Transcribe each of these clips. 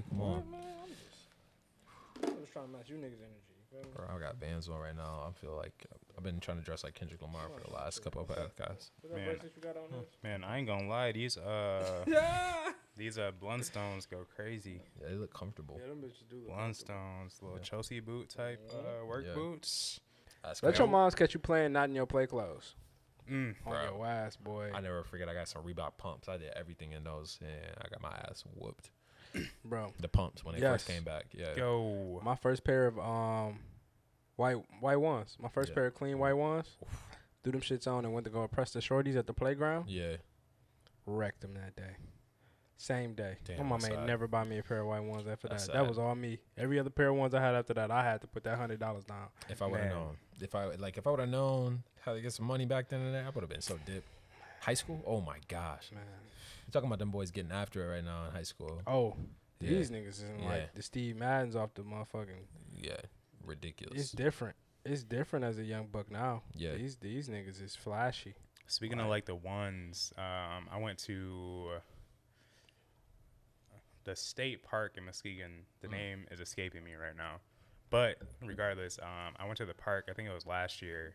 Niggas. Come on. I'm just, trying to match you niggas' energy. You feel me? Bro, I got bands on right now. I feel like I've been trying to dress like Kendrick Lamar for the last couple of podcasts. What Man. bracelet you got on this? Man, I ain't gonna lie. These uh, these uh, Blundstones go crazy. Yeah, they look comfortable. Yeah, them bitches do look. Blundstones, little Yeah. Chelsea boot type uh, work Yeah. boots. That's Let crazy. your moms catch you playing not in your play clothes. Mm. On Bro. your ass, boy. I never forget. I got some Reebok pumps. I did everything in those, and I got my ass whooped. Bro, The pumps when they first came back. Yeah. Yo, my first pair of um white white ones. My first Yeah. pair of clean white ones. Threw them shits on and went to go press the shorties at the playground. Yeah. Wrecked them that day. Same day. Damn, my mom that's ain't never buy me a pair of white ones after That's that. That was all me. Every other pair of ones I had after that, I had to put that hundred dollars down. If I would have known, if I like, if I would have known how to get some money back then and there, I would have been so dip. High school? Oh my gosh! Man. You're talking about them boys getting after it right now in high school. Oh, Yeah. these niggas is Yeah. like the Steve Maddens off the motherfucking. Yeah, ridiculous. It's different. It's different as a young buck now. Yeah. These these niggas is flashy. speaking of like the ones, um, I went to the state park in Muskegon. The Mm. name is escaping me right now, but regardless, um, I went to the park. I think it was last year,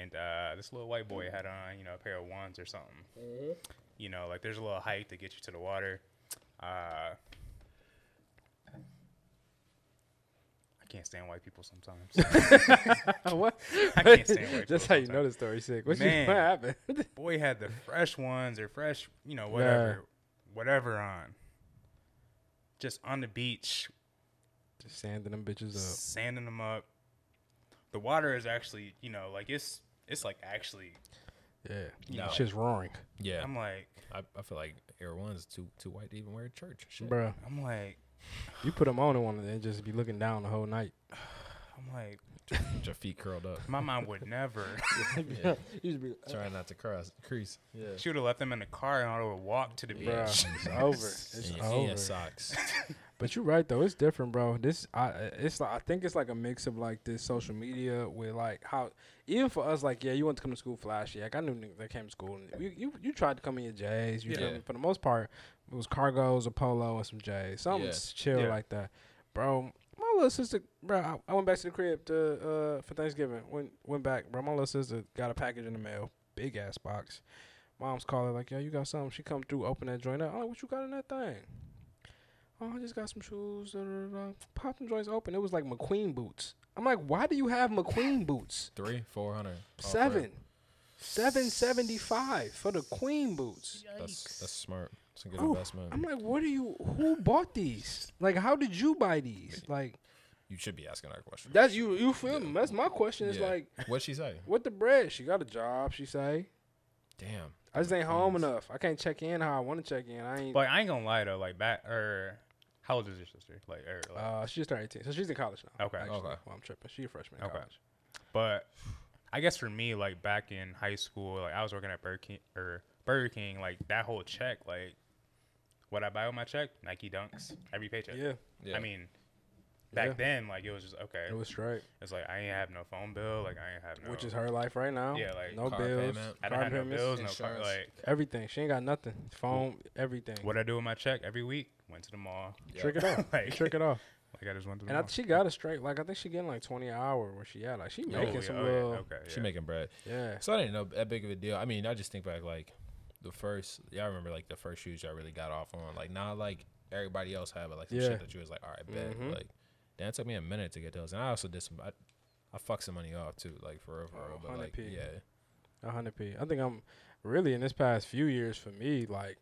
and uh, this little white boy had on, you know, a pair of ones or something. You know, like there's a little hike to get you to the water. Uh, I can't stand white people sometimes. what? I can't stand white That's how you know the story sick. What, you, what happened? boy had the fresh ones or fresh, you know, whatever, whatever on. Just on the beach, Just sanding them bitches up. sanding them up. The water is actually, you know, like it's it's like actually. Yeah. You No. know, Shit's roaring. yeah, I'm like, I, I feel like Air One's too too white to even wear at church. Shit. Bruh. I'm like, You put them on and one of them just be looking down the whole night. I'm like, your feet curled up. my mom would never. yeah. You just be uh, Trying not to cross crease. Yeah. She would have left them in the car and I would have walked to the beach. Bruh, it's over. It's in, your- over. your socks. But you're right though. It's different, bro. This I it's like I think it's like a mix of like this social media with like how even for us like yeah you want to come to school flashy like I knew niggas that came to school and you you, you tried to come in your J's you Yeah. for the most part it was cargos a polo and some J's something Yeah. chill Yeah. like that, bro. My little sister, bro. I, I went back to the crib to uh for Thanksgiving. Went went back, bro. My little sister got a package in the mail, big ass box. Mom's calling like, yo, you got something? She come through, open that joint up. Oh, what you got in that thing? Oh, I just got some shoes. Da, da, da, da. Pop them joints open. It was like McQueen boots. I'm like, why do you have McQueen boots? Three, four hundred. Seven. Seven seventy five for the Queen boots. That's that's smart. It's a good Ooh, investment. I'm like, what are you? Who bought these? Like, how did you buy these? Like, you should be asking that question. that's you. You feel me? That's my question. Is Yeah. like, What'd she say? what the bread? She got a job. She say, Damn. I just ain't home enough. I can't check in how I want to check in. I ain't. But I ain't gonna lie though, like back or how old is your sister? Like, or, like Uh, she just turned 18, so she's in college now. Okay. actually. Okay. Well, I'm tripping. She's a freshman in Okay. college. But I guess for me, like back in high school, like I was working at Burger King or Burger King, like that whole check, like what I buy with my check, Nike Dunks, every paycheck. Yeah, Yeah. I mean, back Yeah. then, like it was just okay. it was straight. it's like I ain't have no phone bill, like I ain't have no. Which is her life right now. Yeah, like no car bills. payment. I don't car have no payments, bills, no car, like Everything. She ain't got nothing. Phone, everything. what I do with my check every week. Went to the mall. Yeah. Trick it off. Like- Trick it off. Like I just went to the mall. And I, she got a straight. Like I think she getting like twenty an hour where she at. Like she Oh, making yeah, some oh, little. yeah, okay, She making bread. Yeah. So I didn't know that big of a deal. I mean, I just think back like the first. Yeah, I remember like the first shoes I really got off on. Like not like everybody else had, but like some Yeah. shit that you was like, all right, bet. Mhm. Like, that took me a minute to get those, and I also did some. I, I fucked some money off too, like for real, for real. But like, 100p. yeah, A hundred p. I think I'm really in this past few years for me like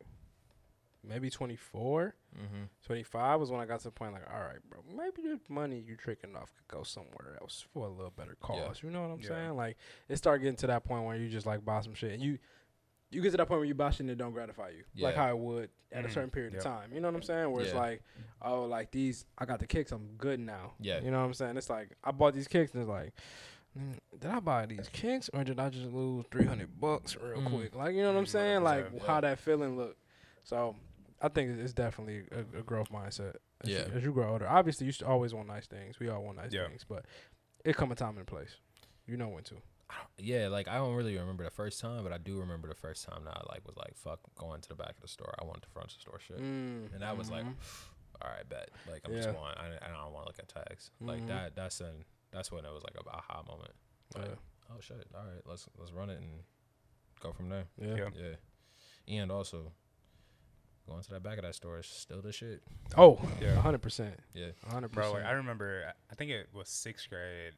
maybe 24, mm-hmm. 25 was when I got to the point like, all right, bro, maybe the money you're tricking off could go somewhere else for a little better cause. You know what I'm Yeah. saying? Like it started getting to that point where you just like buy some shit and you. You get to that point where you buy shit and it don't gratify you, like Yeah. how it would at a Mhm. certain period Yep. of time. You know what I'm saying? Where it's like, oh, like these, I got the kicks, I'm good now. Yeah. You know what I'm saying? It's like I bought these kicks and it's like, mm, did I buy these kicks or did I just lose 300 bucks real Mhm. quick? Like, you know what I'm Mhm, saying? Like yeah. how that feeling look. So I think it's definitely a, a growth mindset. As Yeah. You, as you grow older, obviously you should always want nice things. We all want nice Yeah. things, but it come a time and a place. You know when to. yeah, like I don't really remember the first time, but I do remember the first time that I like was like fuck going to the back of the store. I want the front of the store shit, Mm, and that was like, mhm. all right, bet. Like I'm just Yeah. going. I, I don't want to look at tags. Like Mhm. that. That's an that's when it was like a aha moment. Like, Yeah. oh shit. All right, let's let's run it and go from there. yeah. Yeah. Yeah, and also going to that back of that store is still the shit. Oh, Yeah. hundred percent, Yeah, hundred Bro, like I remember, I think it was sixth grade,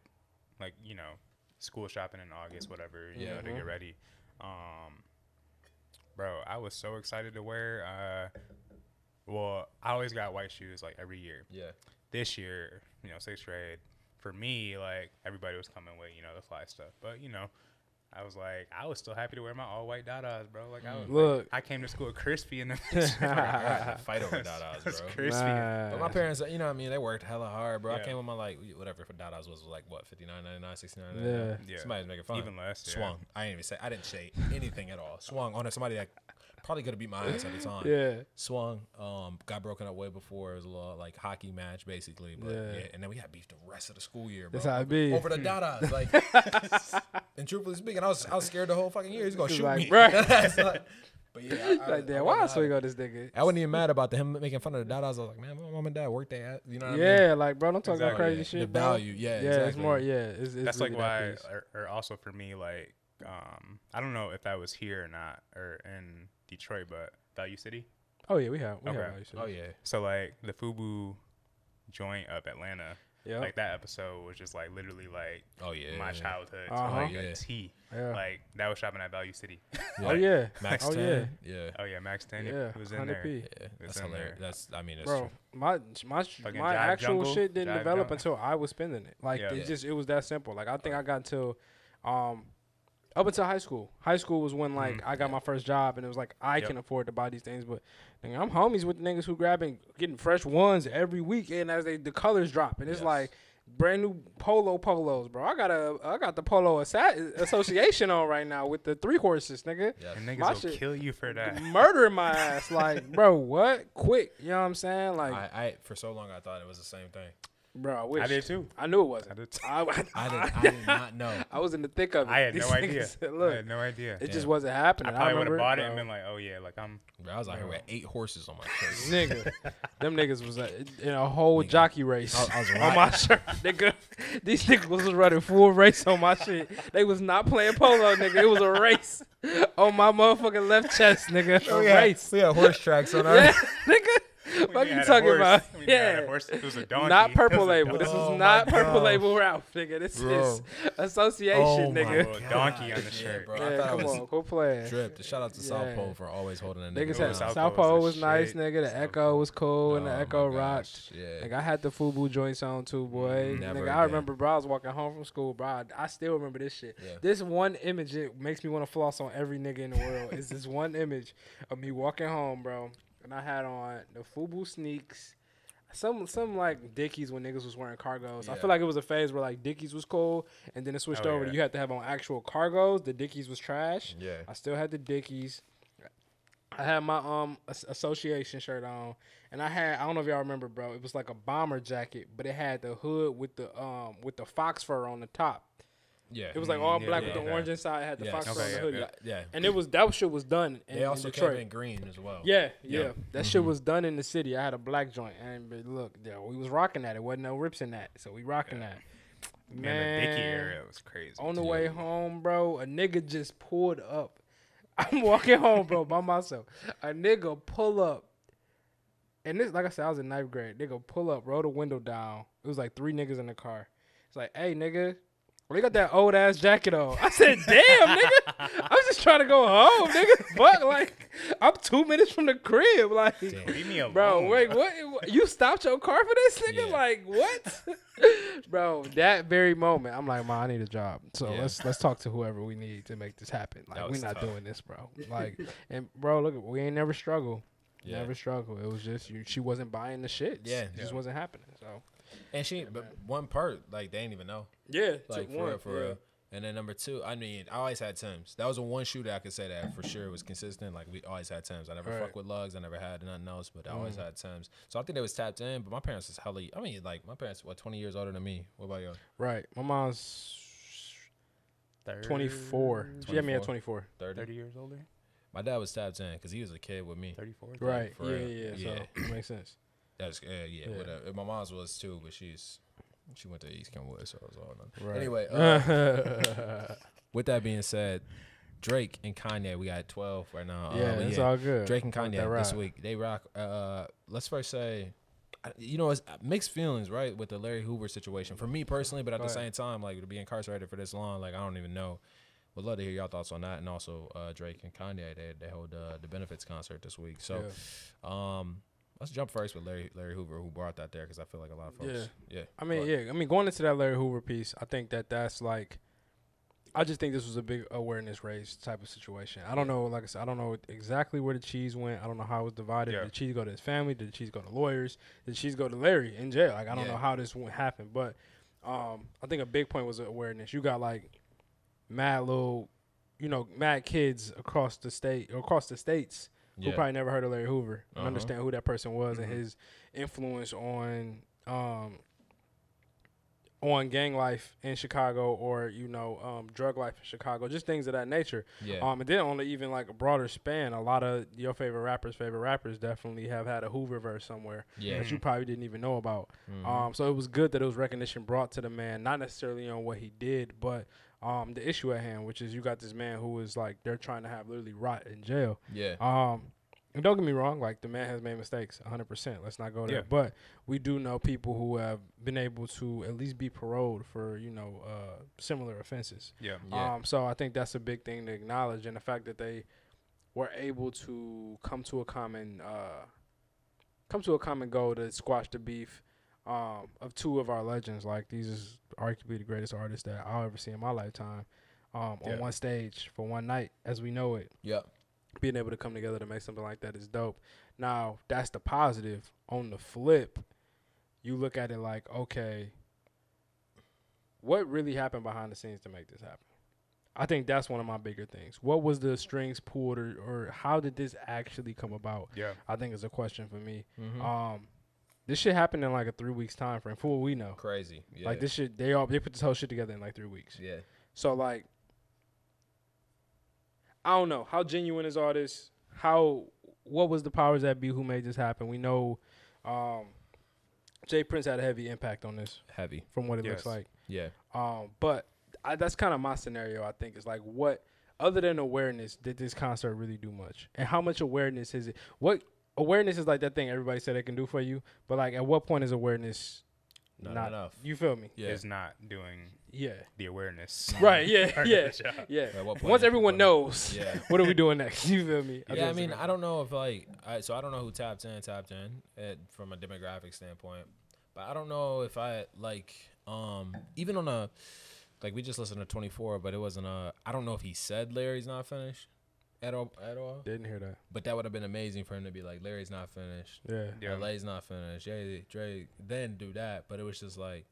like you know, school shopping in August, whatever, you know, to Mhm. get ready. Um, bro, I was so excited to wear. Uh, well, I always got white shoes like every year. yeah. This year, you know, sixth grade, for me, like everybody was coming with you know the fly stuff, but you know. I was like, I was still happy to wear my all white Dadas, bro. Like I was, mm. Look. I came to school crispy in the I had to fight over Dadas, It's bro. crispy. But my parents, you know what I mean? They worked hella hard, bro. I came with my, like, whatever for Dadas was, like, what, 59 99 69 Yeah. Yeah. Somebody's making fun. Even less. Yeah. Swung. I didn't even say, I didn't say anything at all. Swung on somebody that probably could have beat my ass at the time. yeah, Swung. Um, got broken up way before. It was a little, like, hockey match, basically. But, Yeah. yeah. And then we had beef the rest of the school year, bro. that's how it be. Over the Dadas. Like, and truthfully speaking, I was, I was scared the whole fucking year. He's going to He's shoot like, me. bruh. That's like- but yeah. I, I, like, damn, I why I wasn't swing on this nigga? I wasn't even mad about the, him making fun of the Dadas. I was like, man, my mom and dad worked their ass. You know what I mean? Yeah, like bro, don't talk Exactly. about crazy Yeah, shit. the bro. value, yeah, yeah, it's more, yeah, it's, it's that's really like why piece. or, or also for me like um i don't know if I was here or not or in detroit but value city Oh yeah, we have, we Okay. have. value Oh yeah. so like the fubu joint up atlanta yeah, like that episode was just like literally like Oh yeah. my childhood Uh-huh. like Yeah. a T. yeah. like that was shopping at value city oh yeah, Max oh 10. Yeah. Yeah. oh yeah max 10 yeah, it was in there p. That's in hilarious. there. That's I mean it's Bro, true. my my Fucking my actual Jungle, shit didn't develop Jungle. until I was spending it. Like Yeah. it Yeah. just it was that simple. Like I think I got until um up until high school. High school was when like Mhm. I got my first job and it was like I Yep. can afford to buy these things. But nigga, I'm homies with the niggas who grabbing getting fresh ones every weekend as they the colors drop and it's Yes. like brand new polo polos, bro. I got a I got the polo Assa- association on right now with the three horses, nigga. Yeah. and niggas My will shit- kill you for that Murdering my ass, like, bro, what? Quick, you know what I'm saying? Like, I, I for so long I thought it was the same thing. Bro, I wish i did too I knew it wasn't. I did too. I, I did I did not know. I was in the thick of it. i had These no idea niggas- i had no idea it Yeah. just wasn't happening. i probably would have bought it bro. and been like oh yeah like i'm Bro, I was out here with eight horses on my shirt. nigga, them niggas was uh, in a whole Nigga. jockey race I, I was on my shirt, nigga. These niggas was running full race on my shit. They was not playing polo, nigga. It was a race on my motherfucking left chest, nigga. Oh, A race. We had horse tracks on our. Yeah, nigga. When Fuck you you had a talking horse- about? when you had a Yeah. horse, it was a donkey. Not purple label. This donkey. Oh is not purple gosh. label Ralph, nigga. This Bro. is association, Oh my nigga. Donkey on the Yeah, shirt. bro. I Yeah, thought I come was on, go play. dripped. Shout out to South Pole for always holding a nigga. Niggas Yo, had South South, Pole Pole was was nice, straight. nigga. The South Ecko was cool, and the Ecko rocked. Yeah. Like I had the Fubu joints on too, boy. Never nigga, I remember, bro. I was walking home from school, bro. I, I still remember this shit. Yeah. This one image it makes me want to floss on every nigga in the world. is this one image of me walking home, bro, and I had on the Fubu sneaks. Some some like Dickies when niggas was wearing cargos. I feel like it was a phase where like Dickies was cool, and then it switched Oh, over. yeah. You had to have on actual cargos. The Dickies was trash. Yeah. I still had the Dickies. I had my um association shirt on, and I had I don't know if y'all remember, bro. It was like a bomber jacket, but it had the hood with the um with the fox fur on the top. Yeah. It was like all yeah, black yeah, with the okay. orange inside. It had the Yes. fox fur on Okay, the yeah, hood, yeah. yeah. and it was that shit was done in, They also in came in green as well. Yeah, yeah, Yeah. that shit mm-hmm. was done in the city. I had a black joint, and but look, yeah, we was rocking that. It wasn't no rips in that, so we rocking that. Man, the Dickie area was crazy. On the way home, bro, a nigga just pulled up. I'm walking home, bro, by myself. A nigga pull up. And this, like I said, I was in ninth grade. Nigga pull up, roll the window down. It was like three niggas in the car. It's like, hey, nigga, well, they got that old ass jacket on. I said, damn, nigga. I was just trying to go home, nigga. Fuck, like, I'm two minutes from the crib. Like, Damn. Leave me alone. Bro, wait, what? You stopped your car for this nigga? Yeah. Like what? bro, that very moment, I'm like, man, I need a job. So Yeah. let's let's talk to whoever we need to make this happen. Like we're not tough. doing this, bro. Like, and bro, look, we ain't never struggle. Yeah. Never struggle. It was just you. She wasn't buying the shit. Yeah. it just wasn't happening. So And she, but one part, like they didn't even know. yeah, Like for real, for real. And then number two, I mean, I always had Tims. That was the one shoe that I could say that for sure was consistent. Like we always had Tims. I never Right. fuck with lugs. I never had nothing else, but I always mm-hmm. had Tims. So I think they was tapped in. But my parents is hella. I mean, like my parents, what twenty years older than me. What about you? Right. My mom's Third, 24. She had me at 24. 24. 30. 30 years older. My dad was tapped in because he was a kid with me. 34. Right. Yeah, yeah, yeah. Yeah. So makes sense. That's yeah, yeah. Yeah. Whatever. My mom's was too, but she's she went to East Kenwood, so it was all nothing. Right. Anyway, uh, with that being said, Drake and Kanye, we got twelve right now. yeah, uh, it's all good. Drake and Kanye this week they rock. Uh, let's first say, you know, it's mixed feelings, right, with the Larry Hoover situation. For me personally, but at Go the ahead. same time, like to be incarcerated for this long, like I don't even know. Would love to hear y'all thoughts on that, and also uh, Drake and Kanye. They they hold uh, the benefits concert this week, so. Yeah. Um, let's jump first with Larry Larry Hoover, who brought that there because I feel like a lot of folks. Yeah, I mean, but- yeah. I mean, going into that Larry Hoover piece, I think that that's like, I just think this was a big awareness raise type of situation. I don't know, like I said, I don't know exactly where the cheese went. I don't know how it was divided. Yeah. Did the cheese go to his family? Did the cheese go to lawyers? Did the cheese go to Larry in jail? Like I don't Yeah. know how this went happen, but um, I think a big point was awareness. You got like mad little, you know, mad kids across the state or across the states who probably never heard of Larry Hoover and Uh-huh. understand who that person was and Mhm. his influence on um on gang life in Chicago or you know um drug life in Chicago just things of that nature yeah, um and then on the even like a broader span a lot of your favorite rappers favorite rappers definitely have had a Hoover verse somewhere yeah. that you probably didn't even know about Mhm. um so it was good that it was recognition brought to the man not necessarily on what he did but um the issue at hand which is you got this man who is like they're trying to have literally rot in jail yeah, um, and don't get me wrong, like the man has made mistakes, 100%. Let's not go there. Yeah. But we do know people who have been able to at least be paroled for, you know, uh, similar offenses. Yeah. yeah, Um, so I think that's a big thing to acknowledge, and the fact that they were able to come to a common, uh, come to a common goal to squash the beef. Um, of two of our legends, like these is arguably the greatest artist that I'll ever see in my lifetime, um, Yeah. on one stage for one night, as we know it yeah, being able to come together to make something like that is dope. Now, that's the positive. On the flip, you look at it like, okay, what really happened behind the scenes to make this happen? I think that's one of my bigger things. What was the strings pulled, or, or how did this actually come about? Yeah. I think is a question for me. Mhm. Um, this shit happened in like a three weeks time frame, for what we know. crazy. Yeah, Like this shit, they all they put this whole shit together in like three weeks. Yeah, So like, I don't know how genuine is all this. How what was the powers that be who made this happen? We know, um, J. Prince had a heavy impact on this, heavy. from what it Yes. looks like. Yeah, Um, but I, that's kind of my scenario. I think is like what other than awareness did this concert really do much, and how much awareness is it? What awareness is like that thing everybody said it can do for you, but like at what point is awareness not, not enough. You feel me? Yeah, Is not doing Yeah. the awareness. Right. Yeah. Yeah. Yeah. At what point Once everyone gonna- knows, Yeah. what are we doing next? You feel me? yeah, I mean, I don't know if like, I, so I don't know who tapped in, tapped in, at, from a demographic standpoint, but I don't know if I like, um, even on a, like we just listened to 24, but it wasn't a, I don't know if he said Larry's not finished at all, at all, Didn't hear that. but that would have been amazing for him to be like, Larry's not finished, Yeah. Yeah. LA's not finished, yeah, Dre, then do that, but it was just like,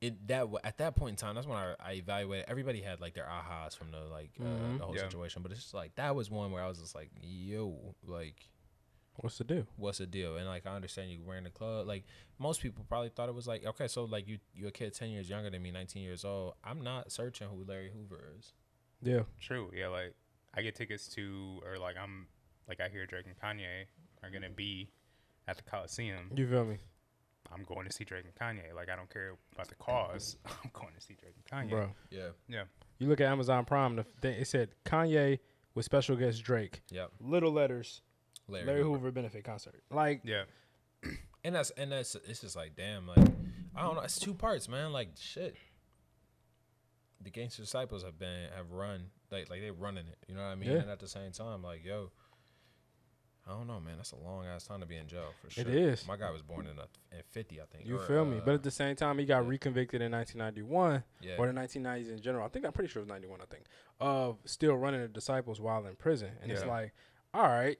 it that at that point in time, that's when I, I evaluated. Everybody had like their ahas from the like uh, Mhm. the whole Yeah. situation, but it's just like that was one where I was just like, yo, like What's the deal? what's the deal? And like I understand you wearing the club. Like most people probably thought it was like okay, so like you you're a kid ten years younger than me, nineteen years old. I'm not searching who Larry Hoover is. Yeah. True. Yeah. Like I get tickets to, or like I'm, like I hear Drake and Kanye are gonna be at the Coliseum. You feel me, I'm going to see Drake and Kanye. Like I don't care about the cause. I'm going to see Drake and Kanye. bro? Yeah. Yeah. You look at Amazon Prime. The thing, it said Kanye with special guest Drake. Yep. Little letters. Larry, Larry Hoover. Hoover benefit concert. Like, Yeah. And that's and that's it's just like damn, like I don't know. It's two parts, man. Like shit. The gangster disciples have been have run like like they running it. You know what I mean? Yeah. And at the same time, like yo, I don't know, man. That's a long ass time to be in jail for sure. It is. My guy was born in a, in fifty, I think. you or, feel me? uh, But at the same time, he got yeah. reconvicted in 1991 yeah, or the 1990s in general. I think I'm pretty sure it was 91. I think of still running the disciples while in prison, and it's like, all right,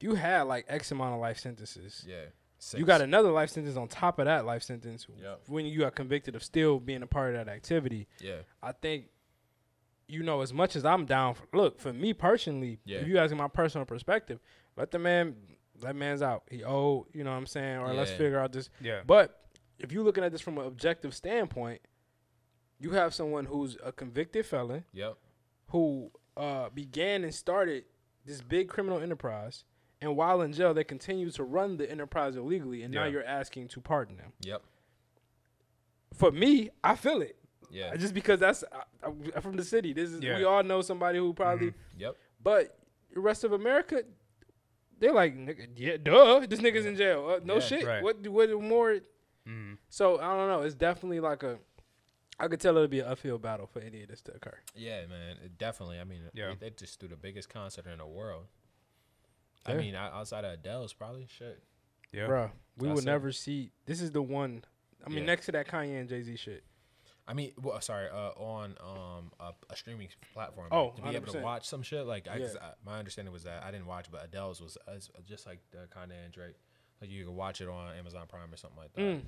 you had like X amount of life sentences. yeah. You got another life sentence on top of that life sentence Yep. when you got convicted of still being a part of that activity. Yeah, I think, you know, as much as I'm down for look for me personally, Yeah. if you asking my personal perspective, let the man, that man's out. He owe, you know what I'm saying, or let's figure out this. Yeah. But if you're looking at this from an objective standpoint, you have someone who's a convicted felon Yep. who uh, began and started this big criminal enterprise, and while in jail, they continue to run the enterprise illegally, and now you're asking to pardon them. Yep. For me, I feel it. Yeah. Just because that's I, I'm from the city. This is Yeah. we all know somebody who probably. Yep. But the rest of America, they're like, nigga, yeah, duh, this nigga's in jail. Uh, no Yeah, shit. right. What what more? Mhm. So I don't know. It's definitely like a. I could tell it'll be an uphill battle for any of this to occur. Yeah, man. It definitely. I mean, Yeah. they, they just threw the biggest concert in the world. I mean, outside of Adele's, probably shit. Yeah. bro, we That's will never see. This is the one. I mean, Yeah. next to that Kanye and Jay Z shit. I mean, well, sorry, uh, on um a, a streaming platform. Oh, like, to be able to watch some shit like I, 'cause Yeah. I- my understanding was that I didn't watch, but Adele's was uh, just like the Kanye and Drake. Like you could watch it on Amazon Prime or something like that. Mm.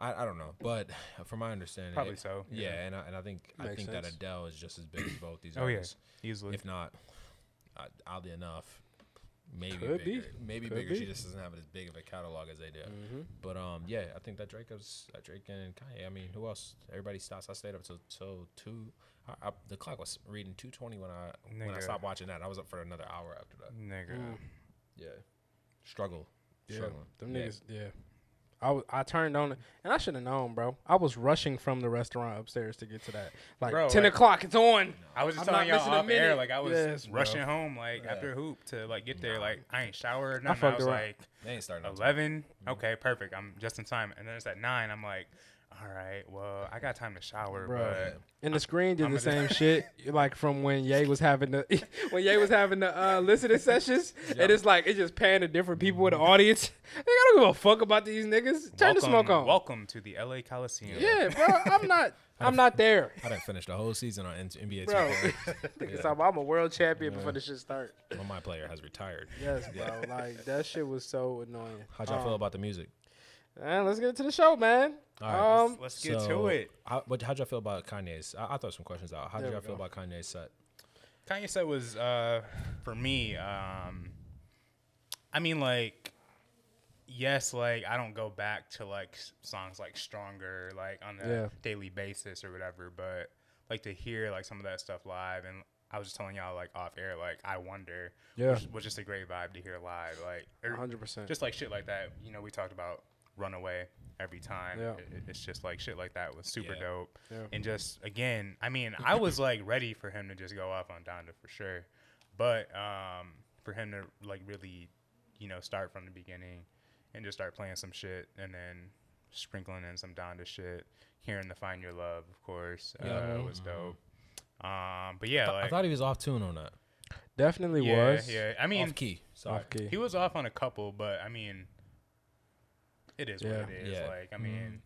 I, I don't know, but from my understanding, Probably it- so. Yeah, and I, and I think I think sense. that Adele is just as big as both these Oh yeah. artists, Easily. if not, uh, oddly enough, maybe Could be. Maybe Could bigger. She just doesn't have as big of a catalog as they do. Mm-hmm. But um, yeah, I think that Drake was uh, Drake and Kanye. I mean, who else? Everybody stops. I stayed up till till two. I, I, the clock was reading two twenty when I when I stopped watching that. I was up for another hour after that. Nigga. Mm. Yeah, struggle, Yeah, struggling. them Yeah. niggas. Yeah, I was, I turned on it, and I should have known, bro. I was rushing from the restaurant upstairs to get to that. Like Bro, ten like- o'clock, it's on. I was just I'm telling y'all missing a off air, like I was Yes, bro. rushing home, like Yeah. after hoop to like get there. Like I ain't showered. Nothing. I, fucked was around. like They ain't starting 11. Mm-hmm. Okay, perfect. I'm just in time. And then it's at nine. I'm like, all right, well, I got time to shower, Bro. but And the screen did I'ma the just- same shit, like from when Ye was having the when Ye was having the uh, listening sessions, and it's like it just panned to different people in the audience. Nigga, I don't give a fuck about these niggas. Turn the smoke on. Welcome to the LA Coliseum. Yeah, bro. I'm not. I'm not there, I didn't finish the whole season on N- NBA bro. Yeah. I'm a world champion before this shit start. well, my player has retired. Yes, bro. Like that shit was so annoying. How'd y'all feel Um, about the music? Man, let's get into the show, man. All right, um, Let's get So, to it. How, what, how'd y'all feel about Kanye's? I, I throw some questions out. How'd y'all feel about Kanye's set? Kanye said was uh for me, um I mean like yes, like I don't go back to like songs like Stronger like on a Yeah. daily basis or whatever, but like to hear like some of that stuff live and I was just telling y'all like off air, like I wonder yeah, was, was just a great vibe to hear live, like 100. percent just like shit like that. You know, we talked about Runaway every time. Yeah. It- it- it's just like shit like that was super Yeah. dope. Yeah. And just again, I mean, I was like ready for him to just go off on Donda for sure, but um, for him to like really, you know, start from the beginning and just start playing some shit and then sprinkling in some Donda shit, hearing the Find Your Love, of course, uh, Yeah. was dope. Um, but yeah, I, like thought he was off tune on that. Definitely yeah, was. yeah. I mean, off key. Sorry. Off key. he was off on a couple, but I mean, it is Yeah. what it is. Yeah. Like, I mean,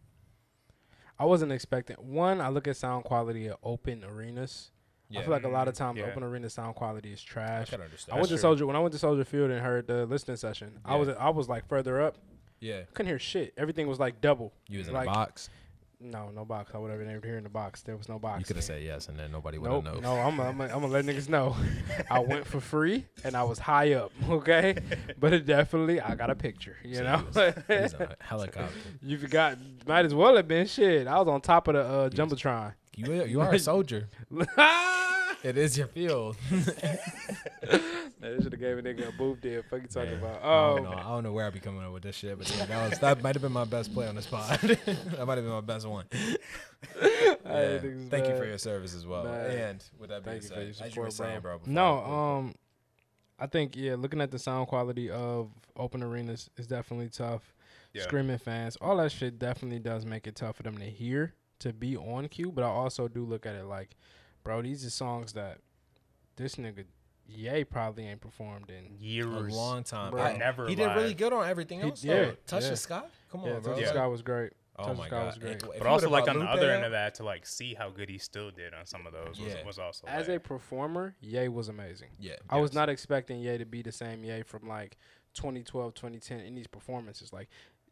I wasn't expecting. One, I look at sound quality at open arenas. Yeah. I feel like a lot of Mm, times yeah. open arena sound quality is I trash. can I understand. went to. Soldier when I went to Soldier Field and heard the listening session. I was I was like further up. yeah, Couldn't hear shit. Everything was like double. you was in a box. No, no box. I would have been able to hear in the box. There was no box. You could have said yes, and then nobody would have Nope. known. No, I'm I'm I'm gonna let niggas know. I went for free and I was high up. Okay, but it definitely I got a picture. You So know. he was on a helicopter. you forgot. Might as well have been shit. I was on top of the uh, jumbotron. You you are a soldier. It is your field. They should have gave a nigga a boob deal. Fuck you talking about? I Oh, don't know. I don't know where I be coming up with this shit, but yeah, that was that might have been my best play on the spot. that might have been my best one. Yeah. Thank you for your service as well. Bad. And with that being Thank you for said, as you were saying, bro. bro. No, I- um, I think yeah, looking at the sound quality of open arenas is definitely tough. yeah. Screaming fans, all that shit definitely does make it tough for them to hear to be on cue. But I also do look at it like, bro, these are songs that this nigga Ye probably ain't performed in. years. a long time. Bro. I- Never He did really good on everything He- else. yeah, though. Touch yeah. the sky. Come on, yeah, bro. Touch the Sky was great. Oh Touch my Sky was god. great. If But also, like brought on the other end of that, to like see how good he still did on some of those was, Yeah. was also As a performer, Ye was amazing. Yeah. I was not expecting Ye to be the same Ye from like 2012, 2010 in these performances. Like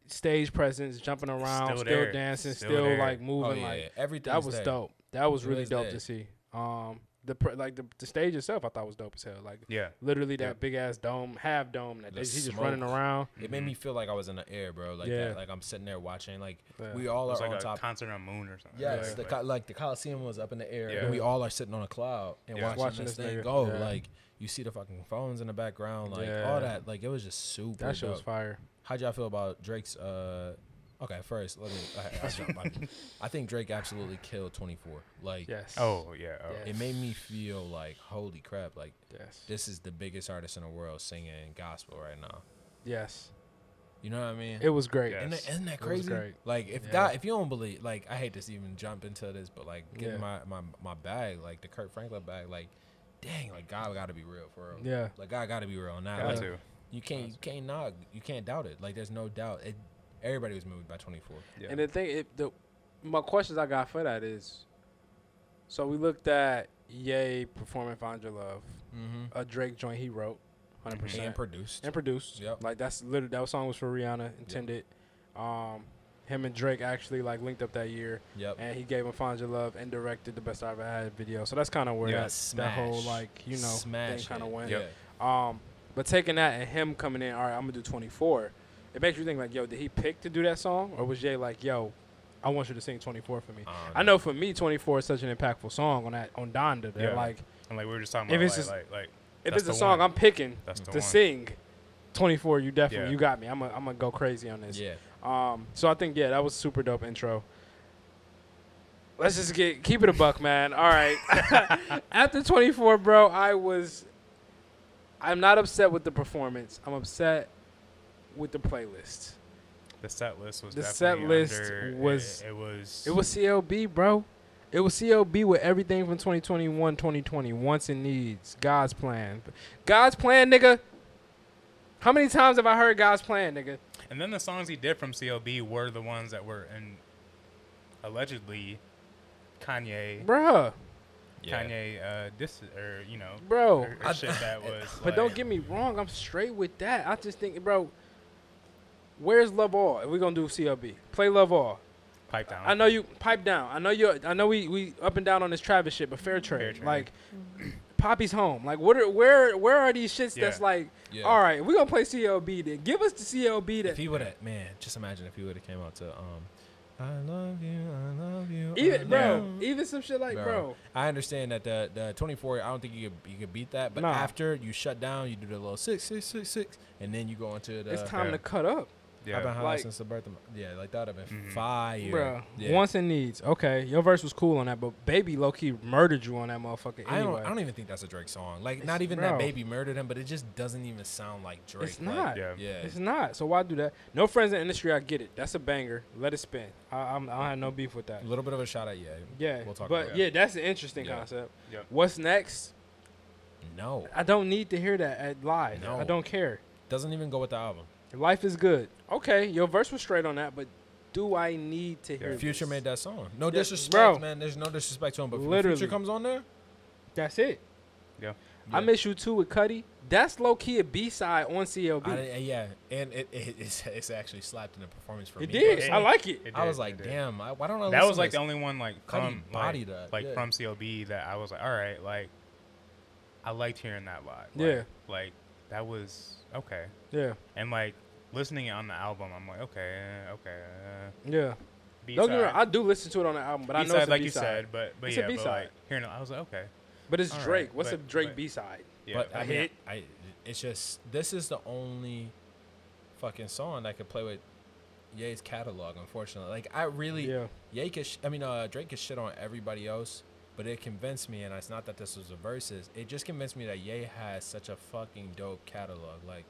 stage presence, jumping around, Still still, dancing, Still still, there. like Oh moving. yeah. like yeah. Everything that was there. dope. That was really dope there. to see. Um, the pr- like the, the stage itself, I thought was dope as hell. Like Yeah. literally that Yeah. big ass dome, half dome that The they, he's just running around. It made me feel like I was in the air, bro. Like Yeah. that, like I'm sitting there watching. Like Yeah. we all It was are like on a top. concert on moon or something. Yes, Like- the like- co- like the Coliseum was up in the air, Yeah. and we all are sitting on a cloud and Yeah. watching, Watching this this thing go. Yeah. Like you see the fucking phones in the background, like Yeah. all that. Like it was just super. That shit was fire. How'd y'all feel about Drake's? uh Okay, first let me. I, I, jump. I, I think Drake absolutely killed 24. Like Yes. Oh yeah. Oh. Yeah. it made me feel like holy crap. Like Yes. this is the biggest artist in the world singing gospel right now. Yes. You know what I mean? It was great. Yeah. Isn't that, isn't that It was crazy? great. Like if Yeah. God, if you don't believe, like I hate to even jump into this, but like getting Yeah. my, my my bag, like the Kirk Franklin bag, like dang, like God got to be real for real. Yeah. Like God got to be real now. Got Like, to. you can't you can't not you can't doubt it. Like there's no doubt. It, everybody was moved by 24. Yeah. And the thing, it, the my questions I got for that is, so we looked at Ye performing "Find Your Love," Mm-hmm. a Drake joint he wrote, hundred And percent, and produced. and produced. Yep. Like that's literally that song was for Rihanna intended. Um, him and Drake actually like linked up that year, Yep. and he gave him "Find Your Love" and directed the Best I Ever Had video. So that's kind of where Yeah. that, that whole like you know Smash thing kind of went. Yep. Um, but taking that and him coming in, all right, I'm gonna do 24. It makes you think like, yo, did he pick to do that song, or was Jay like, yo, I want you to sing 24 for me? Um, I know for me, 24 is such an impactful song on that on Donda. That Yeah. like, And like we were just talking If it's like, just- like, like if it's a song one. I'm picking to one. sing, 24, you definitely Yeah. you got me. I'm gonna I'm gonna go crazy on this. Yeah. Um, so I think yeah, that was super dope intro. Let's just get keep it a buck, man. All right. After 24, bro, I was. I'm not upset with the performance. I'm upset with the playlist. The set list was The definitely set list under- was- it, it was It was CLB, bro. It was CLB with everything from 2021, 2020. Wants and needs. God's plan. God's plan, nigga. How many times have I heard God's plan, nigga? and then the songs he did from CLB were the ones that were in allegedly Kanye Bruh, Yeah. Kanye uh dis or you know bro. or, or shit that was But don't get me wrong, I'm straight with that. I just think, bro, where's Love All? If we're gonna do CLB, play Love All. pipe down I know you pipe down. I know you. I know we we up and down on this Travis shit, but fair trade. trade. Like, Papi's home. Like, what? Are, where where are these shits that's like? Yeah. All right, we're gonna play CLB. Then give us the CLB Then If that. he would have, man, just imagine if he would have came out to um, I love you, I love you. I Even bro, you." even some shit like Bro. bro. I understand that the the 24. I don't think you could you could beat that. But Nah. after you shut down, you do the little six six six six, and then you go into the. it's time yeah. to cut up, yeah I've been high Like- since the birth of my, yeah, like that would have been Mhm. fire. bro. Yeah. Wants and needs. Okay, your verse was cool on that, but Baby low key murdered you on that motherfucker. I don't. I don't even think that's a Drake song. Like, It's- not even bro. that baby murdered him, but it just doesn't even sound like Drake. It's Like, not. Yeah. Yeah. It's not. So why do that? No friends in the industry. I get it. That's a banger. Let it spin. I, I'm, I have no beef with that. A little bit of a shot at yeah. Yeah, We'll talk but about that. yeah, that's an interesting Yeah. concept. Yeah. What's next? No, I don't need to hear that at live. No. I don't care. doesn't even go with the album. Life is good. Okay, your verse was straight on that, but do I need to hear? Yeah. Future this? made that song. No Yeah, disrespect, bro. man. There's no disrespect to him, but when Literally. Future comes on there. That's it. Yeah. I miss you too with Cudi. That's low key a B side on CLB. I, yeah, and it, it it's, it's actually slapped in the performance for it me. did. personally. I like it. It I was like, it damn, I, why don't I? that was like this? the only one like Cudi from like, that, like yeah. from CLB that I was like, all right, like I liked hearing that live. Yeah. Like, like that was okay. Yeah, And like listening it on the album, I'm like, okay, uh, okay. Uh, yeah. B-side, Don't get me wrong. I do listen to it on the album, but I know B-side, it's a like you B-side. said, but but It's a yeah, but B-side. like hearing it, I was like, okay, But it's All right, Drake. What's a Drake but- B side? yeah. but but- I a mean, hit. I, it's just this is the only fucking song that could play with Ye's catalog. Unfortunately, like I really, Yeah. Ye could, sh- I mean, uh, Drake could shit on everybody else, but it convinced me, and it's not that this was a verses. It just convinced me that Ye has such a fucking dope catalog. Like,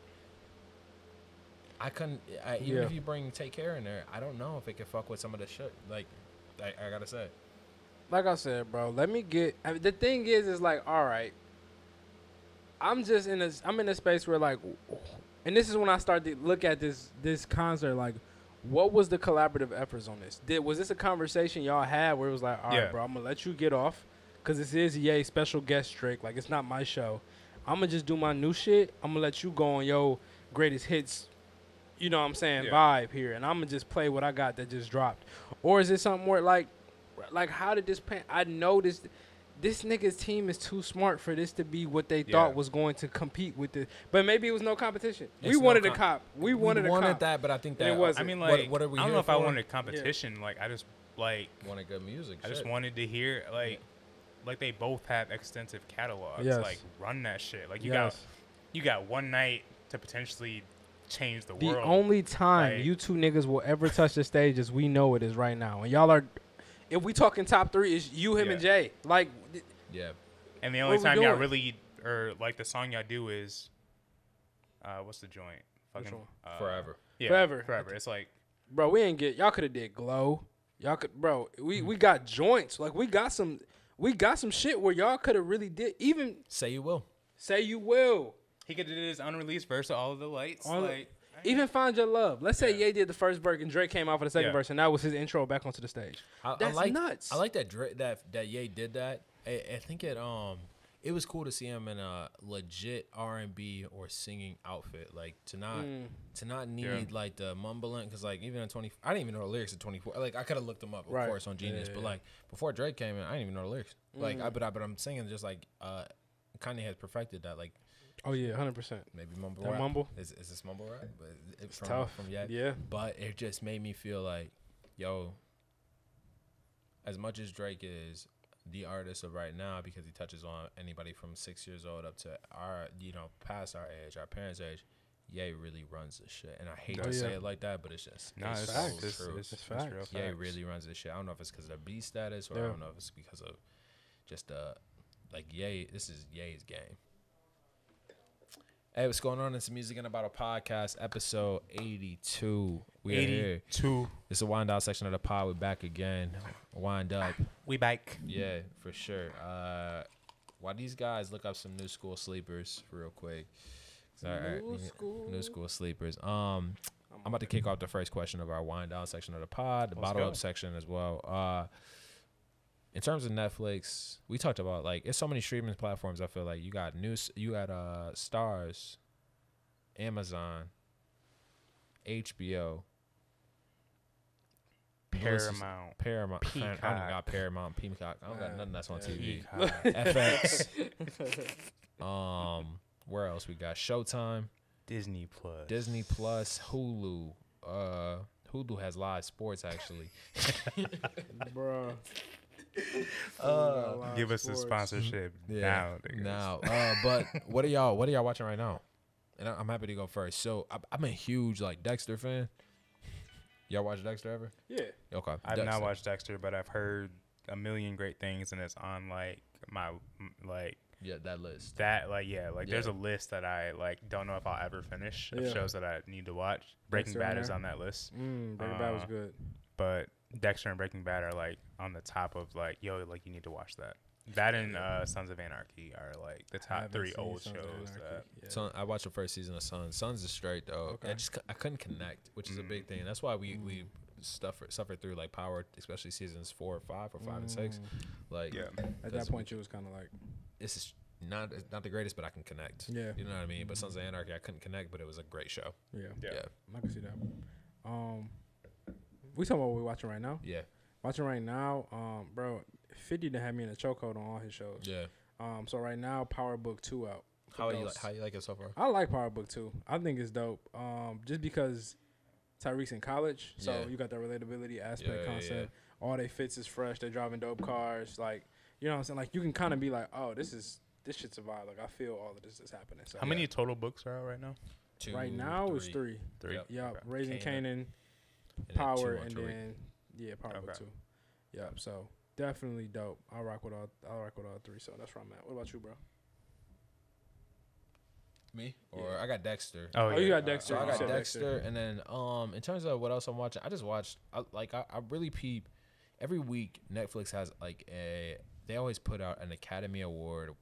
I couldn't, I, even Yeah. if you bring Take Care in there, I don't know if it could fuck with some of the shit. Like, I, I gotta say, like I said, bro, let me get. I mean, the thing is, is like, all right. I'm just in a. I'm in a space where like, and this is when I start to look at this this concert. Like, what was the collaborative efforts on this? Did was this a conversation y'all had where it was like, all right, Yeah. bro, I'm gonna let you get off, cause this is yay special guest Drake. Like, it's not my show. I'm gonna just do my new shit. I'm gonna let you go on your greatest hits. You know what I'm saying? Yeah. Vibe here, and I'm gonna just play what I got that just dropped. Or is it something more like, like how did this pan? I noticed this nigga's team is too smart for this to be what they Yeah. thought was going to compete with it. But maybe it was no competition. we It's no wanted a cop. We wanted a cop. Wanted that, but I think that it wasn't. I mean, like, what, are we I don't know if I for? wanted competition. Like, I just like wanted good music. I just wanted to hear like like they both have extensive catalogs. Yes. Like, run that shit. Like, you Yes. got you got one night to potentially change the, The world. only time Like- you two niggas will ever touch the stage as we know it is right now. And y'all are, if we talking top three, is you, him, and Jay. Like, Yeah, and the only time y'all really or like the song y'all do is uh what's the joint? Which Fucking one? uh, forever. Yeah, Forever. Forever. It's like bro, we ain't get. Y'all could have did glow. Y'all could, bro. We we got joints. Like we got some. We got some shit where y'all could have really did. Even Say you will. say you will. He could have did his unreleased verse of all of the lights. All the- Even find your love. Let's say Yeah. Ye did the first verse and Drake came out for the second Yeah. verse, and that was his intro back onto the stage. I, I That's like, nuts. I like that Dra- that that Ye did that. I, I think it um it was cool to see him in a legit R and B or singing outfit. Like to not Mm. to not need Yeah. like the mumbling because like even in twenty I didn't even know the lyrics in twenty four. Like I could have looked them up of Right. course on Genius, Yeah, but yeah. like before Drake came in, I didn't even know the lyrics. Like Mm. I but I but I'm singing just like uh Kanye has perfected that. Like Oh yeah, hundred percent. maybe mumble That rap. mumble? is is this mumble rap? But it's from, tough. from Ye. Yeah. But it just made me feel like, yo, as much as Drake is the artist of right now because he touches on anybody from six years old up to our, you know, past our age, our parents' age, Ye really runs the shit. And I hate Oh, to yeah. say it like that, but it's just no, it's, it's, so it's, true. it's, It's it's facts. Ye facts. really runs the shit. I don't know if it's because of the B status or I don't know if it's because of just uh like Ye. This is Ye's game. Hey, what's going on? It's Music in the Bottle Podcast, episode 82. We are here. 82. It's a wine down section of the pod. We're back again. Wind up. We bike. Yeah, for sure. Uh, why these guys look up some new school sleepers real quick? All right, New school. new school sleepers. Um, I'm about to kick off the first question of our wine down section of the pod, the Let's bottle go. up section as well. Uh, in terms of Netflix, we talked about like it's so many streaming platforms. I feel like you got news, you got uh Starz, Amazon, HBO, Melissa's- Paramount. Paramount. I don't even got Paramount, Peacock. I don't got nothing that's on. TV. FX. um, where else we got? Showtime, Disney Plus. Disney Plus, Hulu. Uh, Hulu has live sports actually. Bro. Uh, Give us a sponsorship Yeah, now. now. Uh, but what are y'all? What are y'all watching right now? And I- I'm happy to go first. So I- I'm a huge like Dexter fan. Y'all watch Dexter ever? Yeah. Okay. I've Dexter. not watched Dexter, but I've heard a million great things, and it's on like my like Yeah, that list. that like yeah like there's a list that I like don't know if I'll ever finish of Yeah. shows that I need to watch. Breaking Dexter Bad is on that list, Mm, Breaking Bad was Uh, good. but Dexter and Breaking Bad are like on the top of like yo like you need to watch that. That and uh, Sons of Anarchy are like the top three old Sons shows. That, Yeah. Son, I watched the first season of Sons. Sons is straight though. Okay. I just I couldn't connect, which is a big thing. That's why we we suffered suffered through like Power, especially seasons four or five or five and six. Mm. Like yeah, At 'cause that point, you was kind of like, this is not it's not the greatest, but I can connect. Yeah. you know what I mean. But Sons of Anarchy, I couldn't connect, but it was a great show. yeah, yeah. Yeah, I can see that. Um, we talking about what we watching right now. yeah, Watching right now, um, bro, Fifty to have me in a chokehold on all his shows. yeah. Um, so right now, Power Book Two out. for How you like, how you like it so far? I like Power Book Two. I think it's dope. Um, just because Tariq's in college, so Yeah. you got the relatability aspect Yeah, yeah, concept. All they fits is fresh. They're driving dope cars. Like you know what I'm saying. Like you can kind of be like, oh, this is this shit's a vibe. Like I feel all of this is happening. So How many total books are out right now? Two, right now it's three. Three. Yep. Yeah, Raising Kanan. Canaan, and Power, on and Tariq. then yeah, Power Book Okay. Two. Yep. So definitely dope. I rock with all. I rock with all three. So that's where I'm at. What about you, bro? me or Yeah. I got Dexter. Oh, Oh, you got uh, Dexter. So I got Dexter, Dexter. and then um, in terms of what else I'm watching, I just watched. I, like I, I really peep. Every week, Netflix has like a. They always put out an Academy Award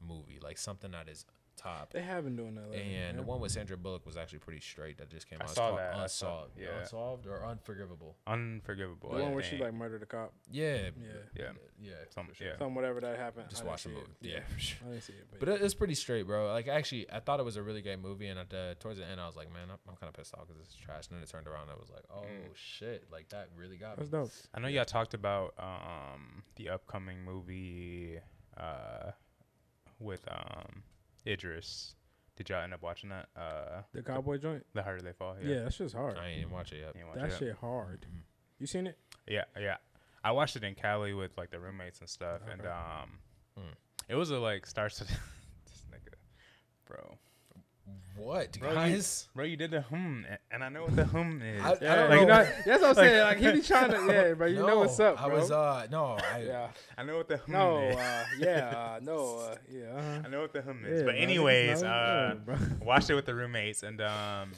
movie, like something that is top. They have been doing that. Lately, And the one with Sandra Bullock was actually pretty straight. That just came I out. It's saw called that. I saw- Unsolved. yeah. Unsolved or Unforgivable. Unforgivable. the I one where she like murdered a cop. Yeah. Yeah. yeah, Yeah. some, sure. yeah. Some whatever that happened. Just watch the movie. it. Yeah, for sure. I didn't see it, but, But it, it's pretty straight, bro. Like actually, I thought it was a really great movie, and at the towards the end, I was like, man, I'm, I'm kind of pissed off because it's trash. And then it turned around, and I was like, oh Mm. shit, like that really got me. dope. I know y'all talked about um the upcoming movie uh, with um Idris. Did y'all end up watching that? Uh, The cowboy joint. the harder they fall. Yeah, that shit's hard. I ain't even watch it yet. Didn't watch That it yet? shit hard. Mhm. You seen it? Yeah, yeah. I watched it in Cali with like the roommates and stuff, and um, Mm. it was a like starts to this nigga, bro, What, Bro, you- guys? bro, you did the hum, and I know what the hum is. I- I don't like, you know. know, that's what I'm saying. Like he be trying to, yeah, bro. You know what's up, I was uh no, I yeah. I know what the hum No. is. Uh, yeah. Uh, no. Uh, yeah. Uh-huh. I know what the hum is. bro, but niggas anyways, know. uh, bro. watched it with the roommates, and um,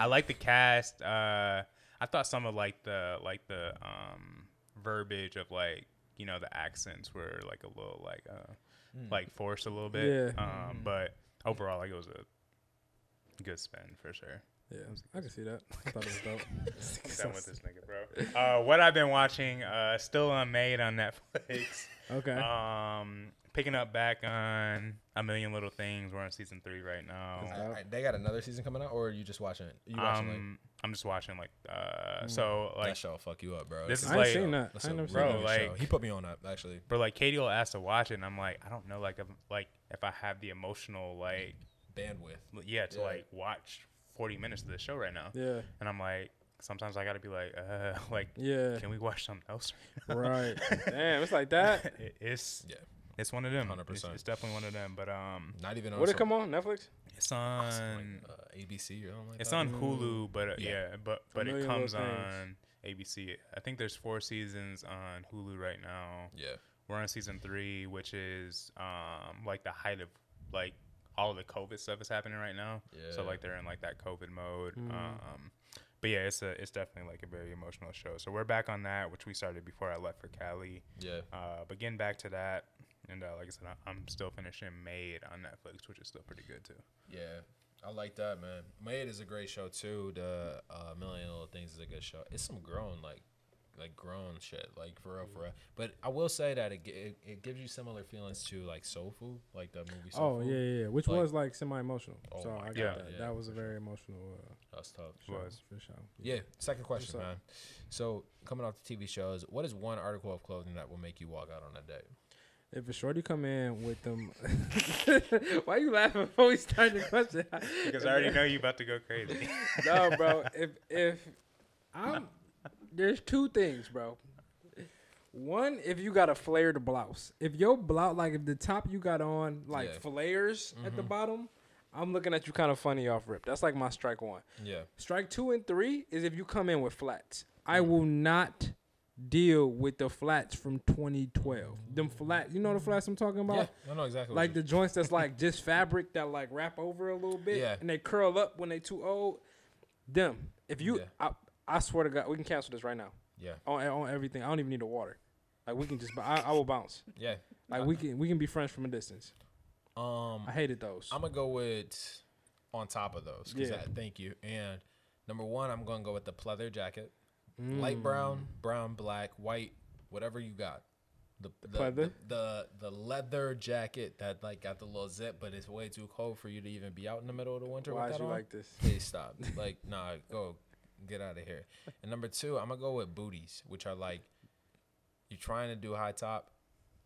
I like the cast. Uh, I thought some of like the like the um verbiage of like you know the accents were like a little like uh Mm. like forced a little bit. Yeah. Um, but overall, like it was a good spend for sure. Yeah, I can see that. I thought it was dope. Done with this nigga, bro. Uh, what I've been watching, uh, still unmade on Netflix. Okay. Um, picking up back on A Million Little Things. We're on season three right now. I- I- they got another season coming out, or are you just watching it? You watching like Um, I'm just watching like uh, Mm. so that show? Fuck you up, bro. This is a- I ain't like- seen that. that's I a ain't never Bro, seen really that. good show. like- he put me on that actually. But like Katie will ask to watch it, and I'm like, I don't know, like if like if I have the emotional like Bandwidth. yeah to Yeah. like watch 40 minutes of the show right now, Yeah. and I'm like sometimes I gotta be like uh like Yeah. can we watch something else? right. Damn, it's like that. It- it's Yeah. it's one of them. 100%. It's, it's definitely one of them. But um, Not even on. Would it come on Netflix? it's on like, uh, ABC or something like it's that? on. Hulu, but uh, Yeah. yeah. but but it comes on ABC. I think there's four seasons on Hulu right now. Yeah. We're on season three, which is um like the height of like all of the COVID stuff is happening right now. Yeah. So like they're in like that COVID mode. Mm. Um, but yeah, it's a it's definitely like a very emotional show. So we're back on that, which we started before I left for Cali. Yeah. Uh, but getting back to that, and uh, like I said, I- I'm still finishing Maid on Netflix, which is still pretty good too. Yeah. I like that, man. Maid is a great show too. The uh, Million Little Things is a good show. It's some grown like, like grown shit, like for real, for real. But I will say that it, it it gives you similar feelings to like Soul Food, like the movie Soul Oh Food. yeah, yeah, yeah. Which Like- was like semi-emotional. Oh so my I got God, that. yeah, that was a for very emotional uh, That's tough. show, Was. for sure. Yeah. Second question, up? man. So coming off the TV shows, what is one article of clothing that will make you walk out on a date? If a shorty come in with them, why are you laughing before we start the question? Because I already know you about to go crazy. no, bro. If if I'm there's two things, bro. One, if you got a flared blouse, if your blouse, like if the top you got on like Yeah. flares at the Mhm. bottom, I'm looking at you kind of funny off rip. That's like my strike one. Yeah. Strike two and three is if you come in with flats. I will not deal with the flats from 2012. Them flat, you know the flats I'm talking about? Yeah. I know exactly. like the joints that's like just fabric that like wrap over a little bit Yeah. and they curl up when they too old. Them. If you, Yeah. I, I swear to God, we can cancel this right now yeah. on, on everything. I don't even need the water. Like we can just, I, I will bounce. Yeah. Like we can, we can be friends from a distance. Um, I hated those. I'm gonna go with on top of those. 'cause Yeah. I- thank you. And number one, I'm gonna go with the pleather jacket, Mm. light brown, brown, black, white, whatever you got. The the, the pleather? the the leather jacket that like got the little zip, but it's way too cold for you to even be out in the middle of the winter. Why with is that you on. like this? Please stop. like, nah, go get out of here. And number two, I'm gonna go with booties, which are like you're trying to do high top,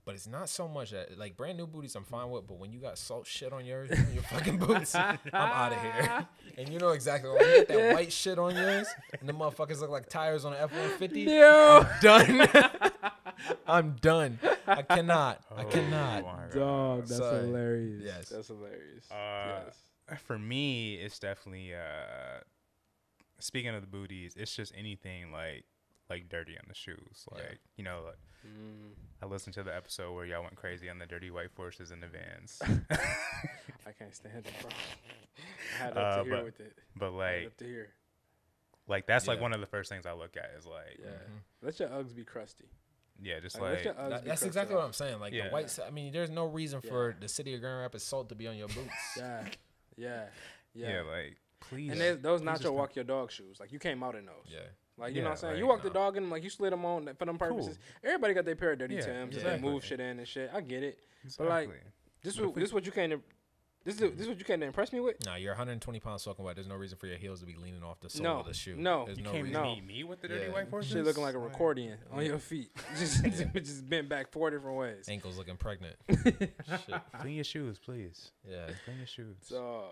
but it's not so much that like brand new booties I'm fine with, but when you got salt shit on yours, your fucking boots, I'm out of here. And you know exactly when you got that white shit on yours, and the motherfuckers look like tires on an F-150. Yo, I'm done. I'm done. I cannot. I Oh cannot. dog, that's Son. hilarious. Yes. that's hilarious. Uh, yes. For me, it's definitely uh speaking of the booties, it's just anything like like dirty on the shoes. Like Yeah. you know, like, Mm. I listened to the episode where y'all went crazy on the dirty white forces in the vans. I can't stand it, bro. I had up Uh, to here but- with it. but like up to here. like that's like one of the first things I look at is like Yeah. Mhm. Let your Uggs be crusty. yeah, just Like, like That- that's exactly off. what I'm saying. Like Yeah. the white. I mean, there's no reason for the city of Grand Rapids salt to be on your boots. Yeah, yeah, yeah, yeah. like please. and they, those please not just your don't- walk your dog shoes. Like you came out in those. Yeah. Like you know what I'm saying? like, you walk the dog in them, like you slid them on for them Cool. purposes. Everybody got their pair of dirty Yeah, Tims. and exactly. They move shit in and shit. I get it. Exactly. But, like, This But what this what you came to This is this is what you came to impress me with. Nah, you're 120 pounds soaking wet. There's no reason for your heels to be leaning off the sole No, of the shoe. no. There's You no came reason. to meet me with the dirty Yeah. white horses. Shit looking like a Like, accordion on your feet, just just bent back four different ways. Ankles looking pregnant. Shit. Clean your shoes, please. Yeah. Clean your shoes. So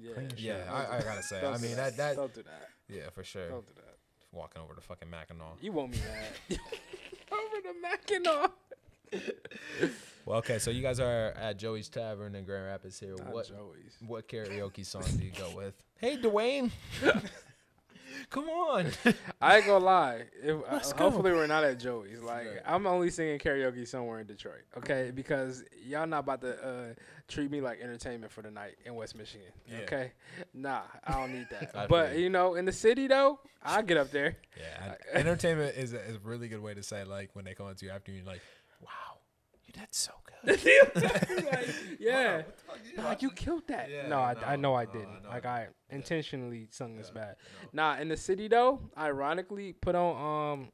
yeah, Clean Yeah, shoes. I, I gotta say. I mean that that don't do that. yeah for sure. Don't do that. Walking over to fucking Mackinac. You want me mad? Over the Mackinac. Well, okay, so you guys are at Joey's Tavern in Grand Rapids here. Not What Joey's. what karaoke song do you go with? Hey, Dwayne. Come on. I ain't gonna lie. If, uh, Let's go. hopefully we're not at Joey's. Like Right. I'm only singing karaoke somewhere in Detroit. Okay, because y'all not about to uh, treat me like entertainment for the night in West Michigan. Yeah. Okay, nah, I don't need that. But you. you know, in the city though, I get up there. Yeah, I- entertainment is a, is a really good way to say like when they come into you after you like, wow, you did so good. Like, yeah, nah, you killed that. Yeah, no, I, I know I didn't. I know like I I intentionally sung this bad. Nah, in the city though, ironically put on um,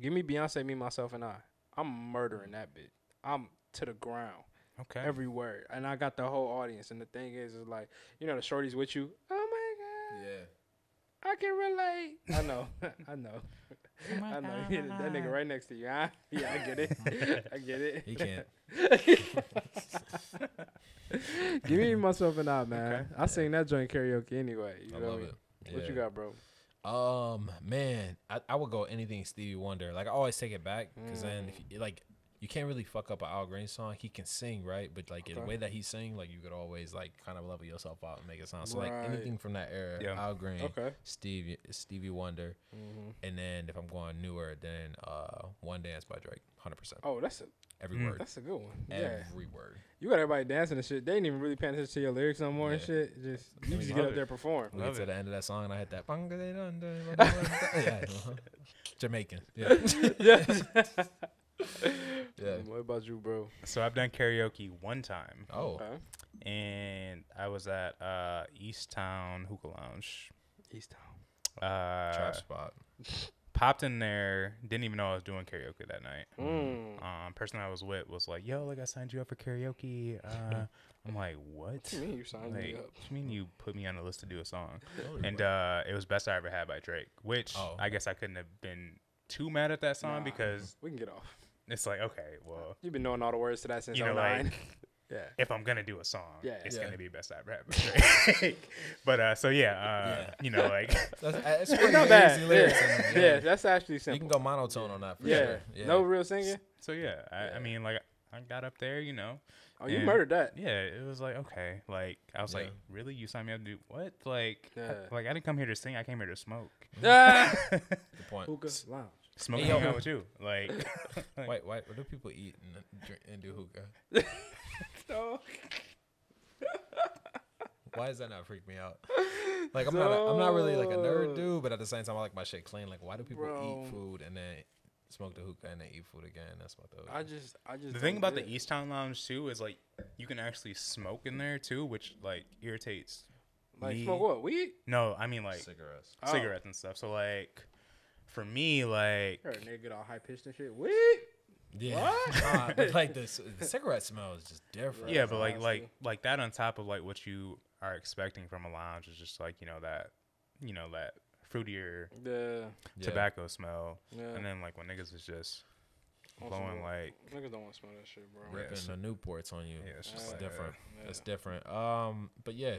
give me Beyonce, me myself and I. I'm murdering that bitch. I'm to the ground. Okay. every word, and I got the whole audience. And the thing is, is like you know the shorties with you. Oh my god, Yeah. I can relate. I know, I know, I know. Yeah, that nigga right next to you. Huh? Yeah, I get it. I get it. He can't. Give me myself and I, man. Okay. I sing that joint karaoke anyway. You I know love me? it. What you got, bro? Um, man, I, I would go anything Stevie Wonder. Like I always take it back because then if you, like you can't really fuck up an Al Green song. He can sing, right? But like the way that he sing, like you could always like kind of level yourself out and make it sound. So Right. like anything from that era, Yeah. Al Green, Okay. Stevie Stevie Wonder, hmm and then if I'm going newer, then uh, One Dance by Drake, hundred percent, Oh, that's a every Mm. word, that's a good one. Yeah, every word. you got everybody dancing and shit. They ain't even really paying attention to your lyrics no more and shit. Just you just love get up it. there perform. We get Love to the end of that song, and I hit that. yeah, uh-huh. Jamaican. Yeah, yeah. yeah. What about you, bro? So I've done karaoke one time, Oh, Okay. and I was at uh, East Town Hookah Lounge. East Town. Uh, trap spot. popped in there, didn't even know I was doing karaoke that night. Mm. Um, person I was with was like, "Yo, like I signed you up for karaoke." Uh, I'm like, "What?" What you mean you signed Like, me what up? you mean you put me on the list to do a song? Oh, And uh, it was best I ever had by Drake, which Oh. I guess I couldn't have been too mad at that song Nah. because We can get off. It's like, okay, well, You've been knowing all the words to that since you know, 09. like yeah. if I'm gonna do a song, Yeah. it's Yeah. gonna be best I've ever had but uh, so yeah, uh, Yeah. you know, like That's, it's It's pretty not bad. lyrics Yeah. yeah, that's actually simple. You can go monotone on that for yeah. sure. Yeah. No real singing. so yeah, I, Yeah. I mean, like I got up there, you know, Oh, you And- murdered that. yeah, it was like okay, like I was like, really, you signed me up to do what? Like, I- like I didn't come here to sing, I came here to smoke, Ah! Good point. Hookah lounge. Smoke Hey, and yo. hang out with you, like, like, Wait, wait. What do people eat and, drink, and do hookah? No. Why does that not freak me out? Like I'm not, a, I'm not really like a nerd dude, but at the same time, I like my shit clean. Like, why do people Bro. eat food and then smoke the hookah and then eat food again? That's what the I just, I just. the thing don't about the. East Town Lounge too is like you can actually smoke in there too, which like irritates. like me. smoke what weed? No, I mean like cigarettes. Oh. cigarettes and stuff. So like for me, like Heard a nigga get all high pitched and shit. Weed. Yeah, What? Nah, but like the, the cigarette smell is just different. yeah, but like like like that on top of like what you are expecting from a lounge is just like you know that you know that fruitier The Yeah. tobacco smell, yeah. and then like when niggas is just blowing some- like niggas don't want to smell that shit, bro. Yeah, ripping so- the Newports on you. yeah, it's just it's like, different. Yeah. It's different. Um, but yeah,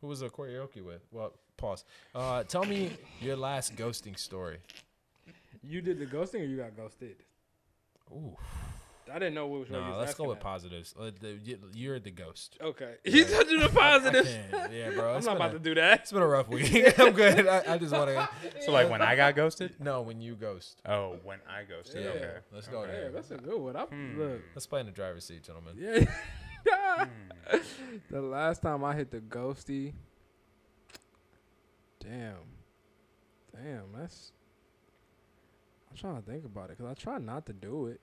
who was the karaoke with? Well, pause. Uh, tell me your last ghosting story. You did the ghosting or you got ghosted? Ooh, I didn't know what was. Going on. No, let's go with positives. Uh, the, you- you're the ghost. Okay, he's touching the positive. Yeah, bro. I'm It's not about a- to do that. It's been a rough week. I'm good. I, I just want to. so like when I got ghosted. No, when you ghost. Oh, when I ghosted. Yeah. Okay, Let's go Okay. there. Yeah, that's a good one. I, Hmm. Look, Let's play in the driver's seat, gentlemen. yeah. Hmm. the last time I hit the ghosty. Damn. Damn, that's. I'm trying to think about it because I try not to do it.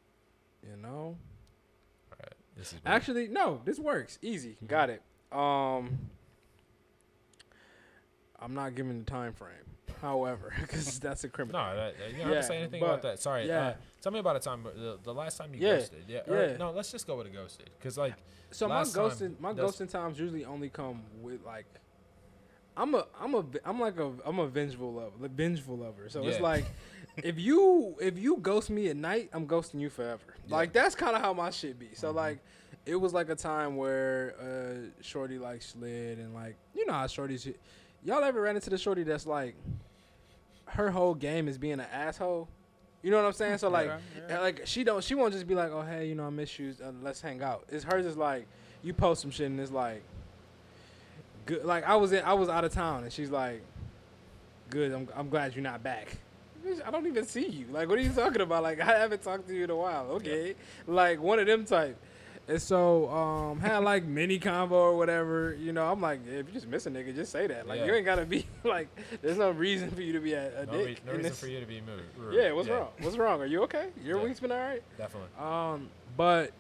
You know. Right. This is Actually, no. This works. Easy. Got it. Um. I'm not giving the time frame. however, because that's a criminal. No, that, you don't have to say anything about that. Sorry. yeah. Uh, tell me about a time the, the last time you Yeah, ghosted. Yeah. or- yeah. no, let's just go with a ghosted, because like So my Last time, ghosting, my ghosting times usually only come with like, I'm a, I'm a, I'm like a, I'm a vengeful lover, vengeful lover. So it's like, if you, if you ghost me at night, I'm ghosting you forever. Like that's kind of how my shit be. So Mhm. like, it was like a time where uh shorty like slid and like, you know how shorties, y'all ever ran into the shorty that's like, her whole game is being an asshole. You know what I'm saying? So like, and, like she don't she won't just be like, oh hey, you know I miss you, uh, let's hang out. It's hers is like you post some shit and it's like good. Like I was in I was out of town and she's like, good. I'm I'm glad you're not back. I don't even see you. Like what are you talking about? Like I haven't talked to you in a while. Okay, like one of them type. And so um had like mini combo or whatever. You know I'm like if you just miss a nigga, just say that. Like you ain't gotta be like. There's no reason for you to be a, a no, dick. re- no reason this- for you to be moved. yeah, what's wrong? What's wrong? Are you okay? Your Yeah. week's been all right. Definitely. Um, but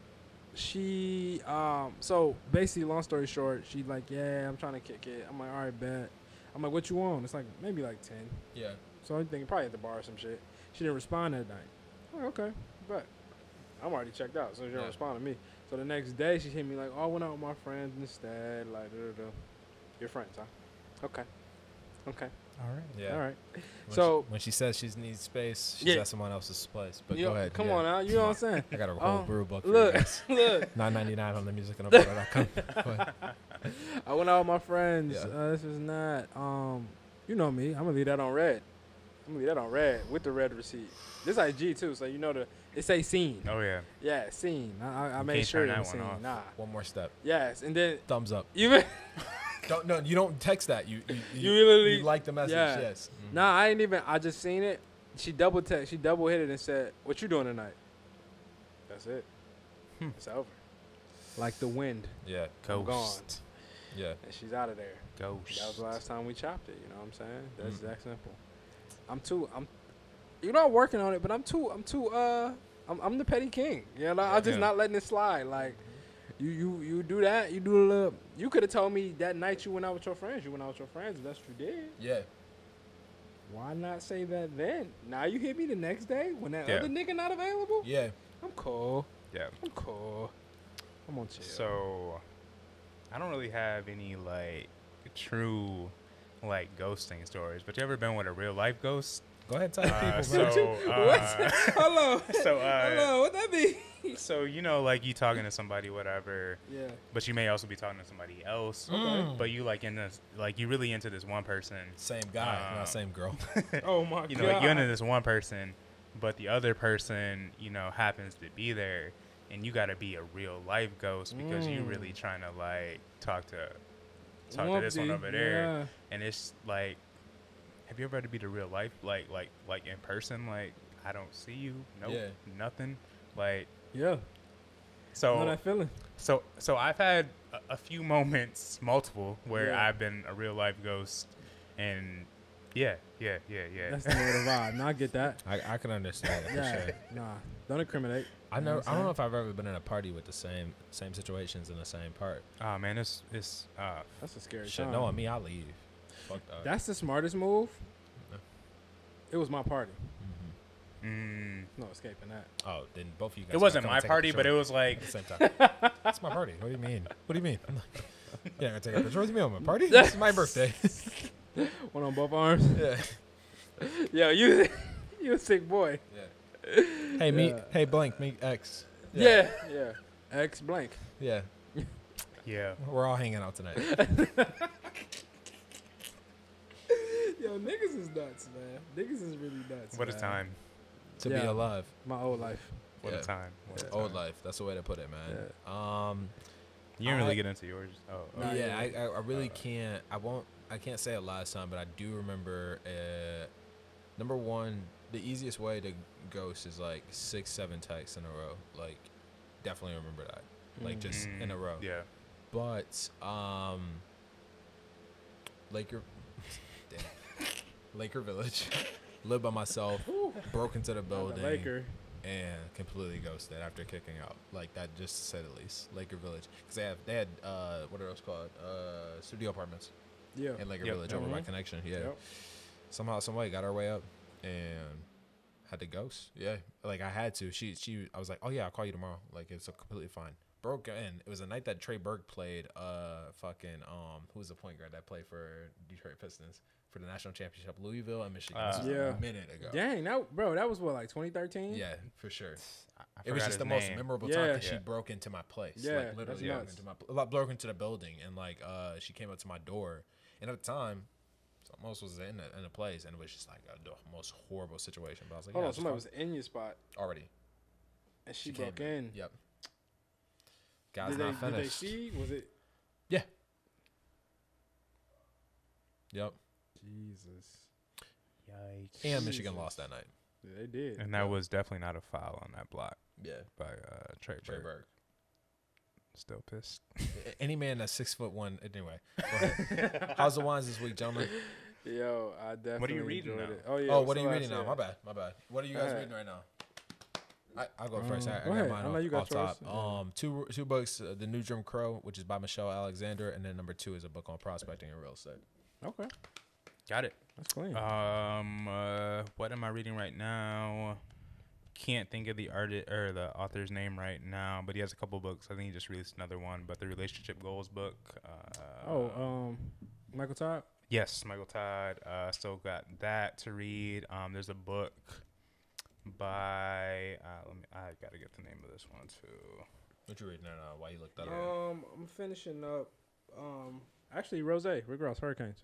she, um, so basically, long story short, she like, yeah, I'm trying to kick it. I'm like, all right, bet. I'm like, what you want? It's like maybe like ten. Yeah. So I'm thinking probably at the bar or some shit. She didn't respond that night. Like, okay, but I'm already checked out, so she don't respond to me. So the next day, she hit me like, oh, I went out with my friends instead. Like, da, da, da. your friends, huh? Okay, okay, All right. Yeah. all right. When So- she, when she says she needs space, she's Yeah. at someone else's place. But You go ahead. Come yeah. on now, you know what I'm saying? I got a whole Oh, brew book. For Look, you guys. look. Nine ninety nine on the music and com. I went out with my friends. Yeah. Uh, this is not. Um, you know me. I'm gonna leave that on red. I'm gonna leave that on red with the red receipt. This IG too, so you know the it say scene. Oh yeah. Yeah, scene. I, I, I made sure it was that scene. one off. Nah. One more step. Yes, and then Thumbs up. even Don't no. You don't text that. You you, You literally- you like the message. yeah. Yes. Mm. nah, I ain't even. I just seen it. She double text. She double hit it and said, "What you doing tonight?" That's it. Hmm. It's over. Like the wind, Yeah. I'm gone, Yeah. and she's out of there. Ghost. That was the last time we chopped it. You know what I'm saying? That's Mhm. that simple. I'm too. I'm. You're I'm working on it, but I'm too. I'm too. Uh, I'm. I'm the petty king. You know, I'm just Yeah. not letting it slide. Like, you, you, you do that. You do a little. You could have told me that night you went out with your friends. You went out with your friends. That's what you did. Yeah. Why not say that then? Now you hit me the next day when that Yeah. other nigga not available. Yeah. I'm cool. Yeah. I'm cool. I'm on chill. So, I don't really have any like true like ghosting stories. But you ever been with a real life ghost? Go ahead. Tell Uh, people. so, man. what? uh, Hello. so, uh, Hello. What that mean? so you know, like you talking to somebody, whatever. yeah. But you may also be talking to somebody else. Mm. But you like in this, like you really into this one person. Same guy, Um, not same girl. Oh my you god. know, like you're into this one person, but the other person, you know, happens to be there, and you got to be a real life ghost because you Mm. really trying to like talk to talk to this one over there, yeah. and it's like, have you ever had to be the real life, like like like in person, like I don't see you, nope, Yeah. nothing, like Yeah. so. know that feeling. So so I've had a, a few moments, multiple, where Yeah. I've been a real life ghost, and yeah, yeah, yeah, yeah. That's the way to vibe. No, I get that. I, I can understand it for Yeah. sure. Nah. Don't incriminate. I know never. I don't know if I've ever been in a party with the same same situations in the same part. oh man, it's it's uh That's a scary Shit, time. knowing me, I leave. Fuck that. That's the smartest move. Yeah. It was my party. Mhm. mm, No escaping that. Oh, then both of you guys. it wasn't my come and take a party, but it was like at the same time. It's my party. What do you mean? What do you mean? yeah, I'm like, yeah, gonna take a picture with me on my party. This is my birthday. One on both arms. yeah. Yo, you, you a sick boy. Yeah. Hey, meet. Yeah. Hey, blank. Meet X. Yeah. Yeah. X blank. Yeah. yeah. We're all hanging out tonight. Yo, niggas is nuts, man. Niggas is really nuts. What a time! To be alive. My old life. What Yeah. a time! What a Old life. That's the way to put it, man. Um. You didn't really I- get into yours. Oh, oh. Yeah, yeah. I, I, I really Uh, can't. I won't. I can't say it last time, but I do remember. Uh, number one, the easiest way to ghost is like six, seven texts in a row. Like, definitely remember that. Like Mm. just in a Mm, row. Yeah. But um, Laker, damn, Laker Village, lived by myself, broke into the Not building, the Laker. and completely ghosted after kicking out. Like that, just to say the least. Laker Village, because they have they had uh, what are those called? Uh, studio apartments Yeah. in Laker Yep. Village over by Mhm. Connection. Yeah. Yep. somehow, some way, got our way up and had to ghost. Yeah, like I had to. She, she, I was like, oh yeah, I'll call you tomorrow. Like it's completely fine. Broke in. It was a night that Trey Burke played. Uh, fucking um, who was the point guard that played for Detroit Pistons for the national championship? Louisville and Michigan. Uh, Yeah. a minute ago. Dang, that bro, that was what like 2013. Yeah, for sure. I, I It was just the his most name. memorable time Yeah. she broke into my place. Yeah, like literally broke into my pl- like, broke into the building and like uh she came up to my door and at the time most was in a, in a place and it was just like a, the most horrible situation. But I was like, Hold yeah, on, somebody was in your spot already. and she, She came broke in. Yep. Guy's Did they, not did they see? Was it? Yeah. Yep. Jesus. Yikes. And Michigan Jesus. lost that night. Yeah, they did. And that was definitely not a foul on that block Yeah. by uh, Trey, Trey Burke. Burke. Still pissed. Any man that's six foot one. Anyway, how's the wines this week, gentlemen? Yo, I definitely. What are you reading enjoyed now? It. Oh yeah. oh, what are you I reading now? said- My bad. My bad. What are you guys Alright. reading right now? I, I'll go first. Um, I, I go got mine I off, you got off top. Yeah. Um, two two books. Uh, the New Jim Crow, which is by Michelle Alexander, and then number two is a book on prospecting and real estate. Okay, Got it. that's clean. Um, uh, what am I reading right now? Can't think of the artist or the author's name right now, but he has a couple books. I think he just released another one, but the relationship goals book. Uh, oh, um, Michael Todd. yes, Michael Todd. Uh, still got that to read. Um, there's a book by. Uh, let me. I gotta get the name of this one too. What you reading right now? Why you looked that up? Um, I'm finishing up. Um, actually, Rose, Rick Ross, Hurricanes.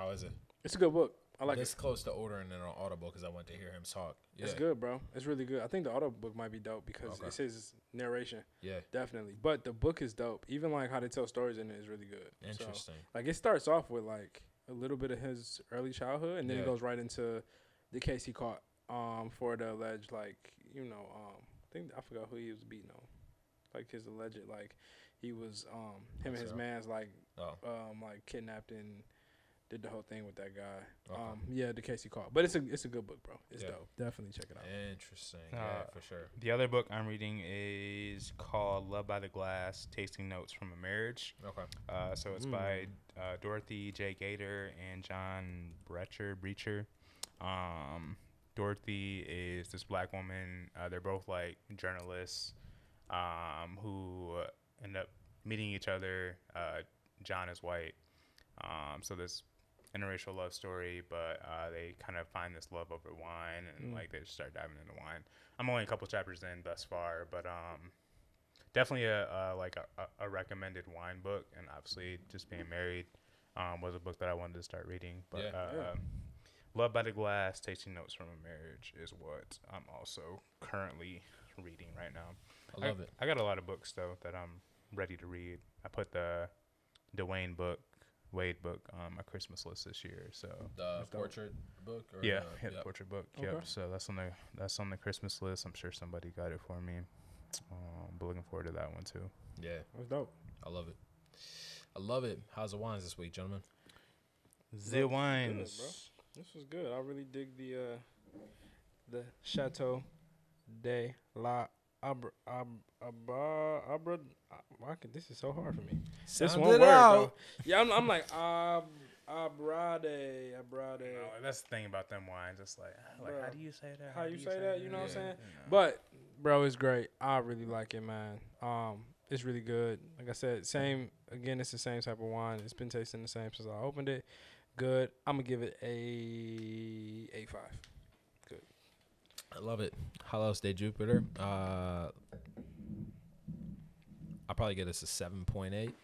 How is it? It's a good book. I like this it. close to ordering it on Audible because I want to hear him talk. Yeah, It's good, bro. It's really good. I think the auto book might be dope because Okay. it's his narration, yeah, definitely. But the book is dope. Even like how they tell stories in it is really good. So, interesting. like it starts off with like a little bit of his early childhood, and then Yeah. it goes right into the case he caught um for the alleged like you know um I think I forgot who he was beating on, like his alleged like he was um him and his So- man's like Oh, um like kidnapped and did the whole thing with that guy. Okay. Um yeah, the case he caught. But it's a it's a good book, bro. It's Yeah. dope. Definitely check it out. interesting. yeah, Uh, for sure. The other book I'm reading is called Love by the Glass: Tasting Notes from a Marriage. Okay. Uh, so it's Mm. by uh, Dorothy J. Gaiter and John Brecher. Breacher. Um, Dorothy is this black woman. Uh, they're both like journalists um, who end up meeting each other. Uh, John is white. Um, so this interracial love story, but uh, they kind of find this love over wine and Mm. like they just start diving into wine. I'm only a couple chapters in thus far, but um, definitely a, a like a, a- recommended wine book, and obviously just being married um, was a book that I wanted to start reading. But Yeah. uh, Yeah. Love by the Glass: Tasting Notes from a Marriage is what I'm also currently reading right now. I love it. I got a lot of books though that I'm ready to read. I put the Dwayne book, Wade book on my Christmas list this year. So The That's dope. portrait book. Or yeah, the- yeah, the yep. portrait book. Okay. Yep. So that's on the that's on the Christmas list. I'm sure somebody got it for me. Um, but looking forward to that one too. Yeah, That's dope. I love it. I love it. How's the wines this week, gentlemen? The Looks wines. good, This was good. I really dig the uh the Chateau de la Abra Ab, Abra Abra. I can, this is so hard for me. This one it word out. though. Yeah, I'm, I'm like Ab Abrade Abrade. No, that's the thing about them wines. It's like, like how do you say that? How you say that, you know what I'm saying? You know. But bro, it's great. I really like it, man. Um, it's really good. Like I said, same again. It's the same type of wine. It's been tasting the same since I opened it. Good. I'm gonna give it a a five. Good. I love it. Hollow State Jupiter. Uh, I'll probably get this a seven point eight.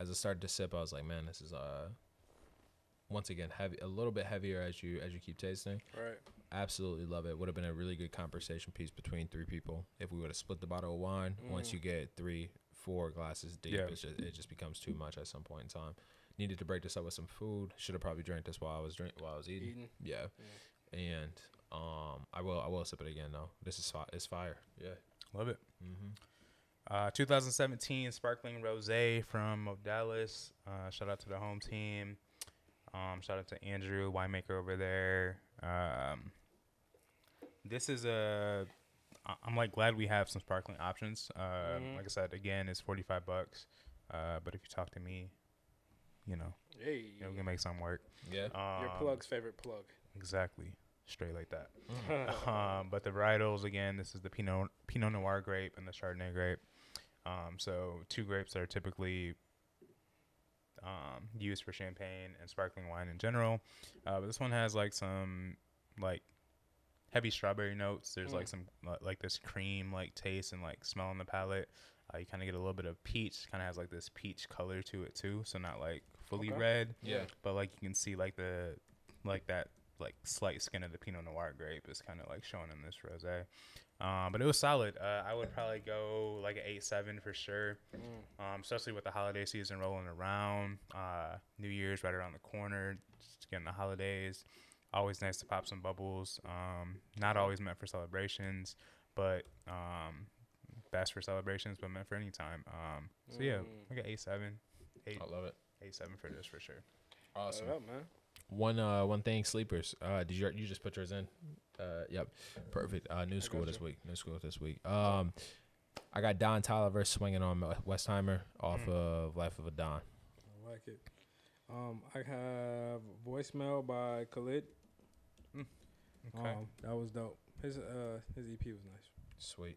As I started to sip, I was like, man, this is uh once again heavy, a little bit heavier as you as you keep tasting. Right. Absolutely love it. Would have been a really good conversation piece between three people if we would have split the bottle of wine. Once Mm. you get three, four glasses deep, Yeah. it's just, it just becomes too much at some point in time. Needed to break this up with some food. Should have probably drank this while I was drink while I was eating. Eating. Yeah. And um, I will I will sip it again though. This is fi- it's fire. Yeah. Love it. Mm-hmm. Uh, 2017 sparkling rosé from Modales. Uh, shout out to the home team. Um, shout out to Andrew, winemaker over there. Um, this is a. I'm like glad we have some sparkling options. Uh, Mhm. Like I said, again, it's 45 bucks. Uh, but if you talk to me, you know, Hey, you know, we can make something work. Yeah. Um, your plug's favorite plug. Exactly. Straight like that. um, but the varietals again, this is the Pinot Pinot Noir grape and the Chardonnay grape. Um, so two grapes that are typically um, used for champagne and sparkling wine in general. Uh, but this one has like some like heavy strawberry notes. There's like Mm. some like this cream like taste and like smell on the palate. Uh, you kind of get a little bit of peach. Kind of has like this peach color to it too. So not like fully Okay. red Yeah. but like you can see like the like that like slight skin of the Pinot Noir grape is kind of like showing in this rosé. Um, but it was solid. Uh, I would probably go like an eight seven for sure, um, especially with the holiday season rolling around. Uh, New Year's right around the corner, just getting the holidays. Always nice to pop some bubbles. Um, not always meant for celebrations, but um, best for celebrations, but meant for any time. Um, so yeah, Mm. like an eight seven, eight I love it. eight seven for this for sure. Awesome. Up, man. One uh one thing sleepers. Uh did you you just put yours in? Uh yep. Perfect. Uh new school this week. New school this week. Um I got Don Toliver swinging on Westheimer off Mm. of Life of a Don. I like it. Um, I have voicemail by Khalid. Okay. Um, that was dope. His uh his EP was nice. Sweet.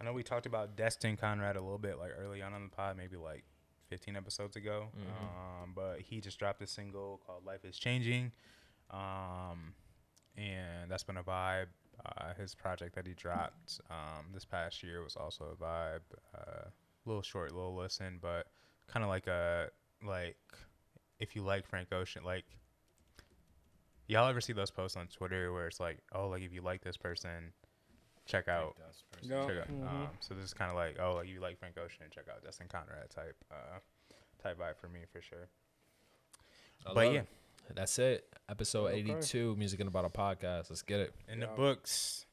I know we talked about Destin Conrad a little bit like early on on the pod, maybe like 15 episodes ago. Mhm. Um, but he just dropped a single called "Life Is Changing," um, and that's been a vibe. Uh, his project that he dropped um, this past year was also a vibe. A little short, little listen, but kind of like a like if you like Frank Ocean, like y'all ever see those posts on Twitter where it's like, oh, like if you like this person, check out Yeah. check out. Mhm. Um, so this is kind of like, oh, like you like Frank Ocean, check out Destin Conrad type, uh, type vibe for me for sure. I but yeah, it. That's it. Episode Okay. 82, Music in the Bottle Podcast. Let's get it. in the books.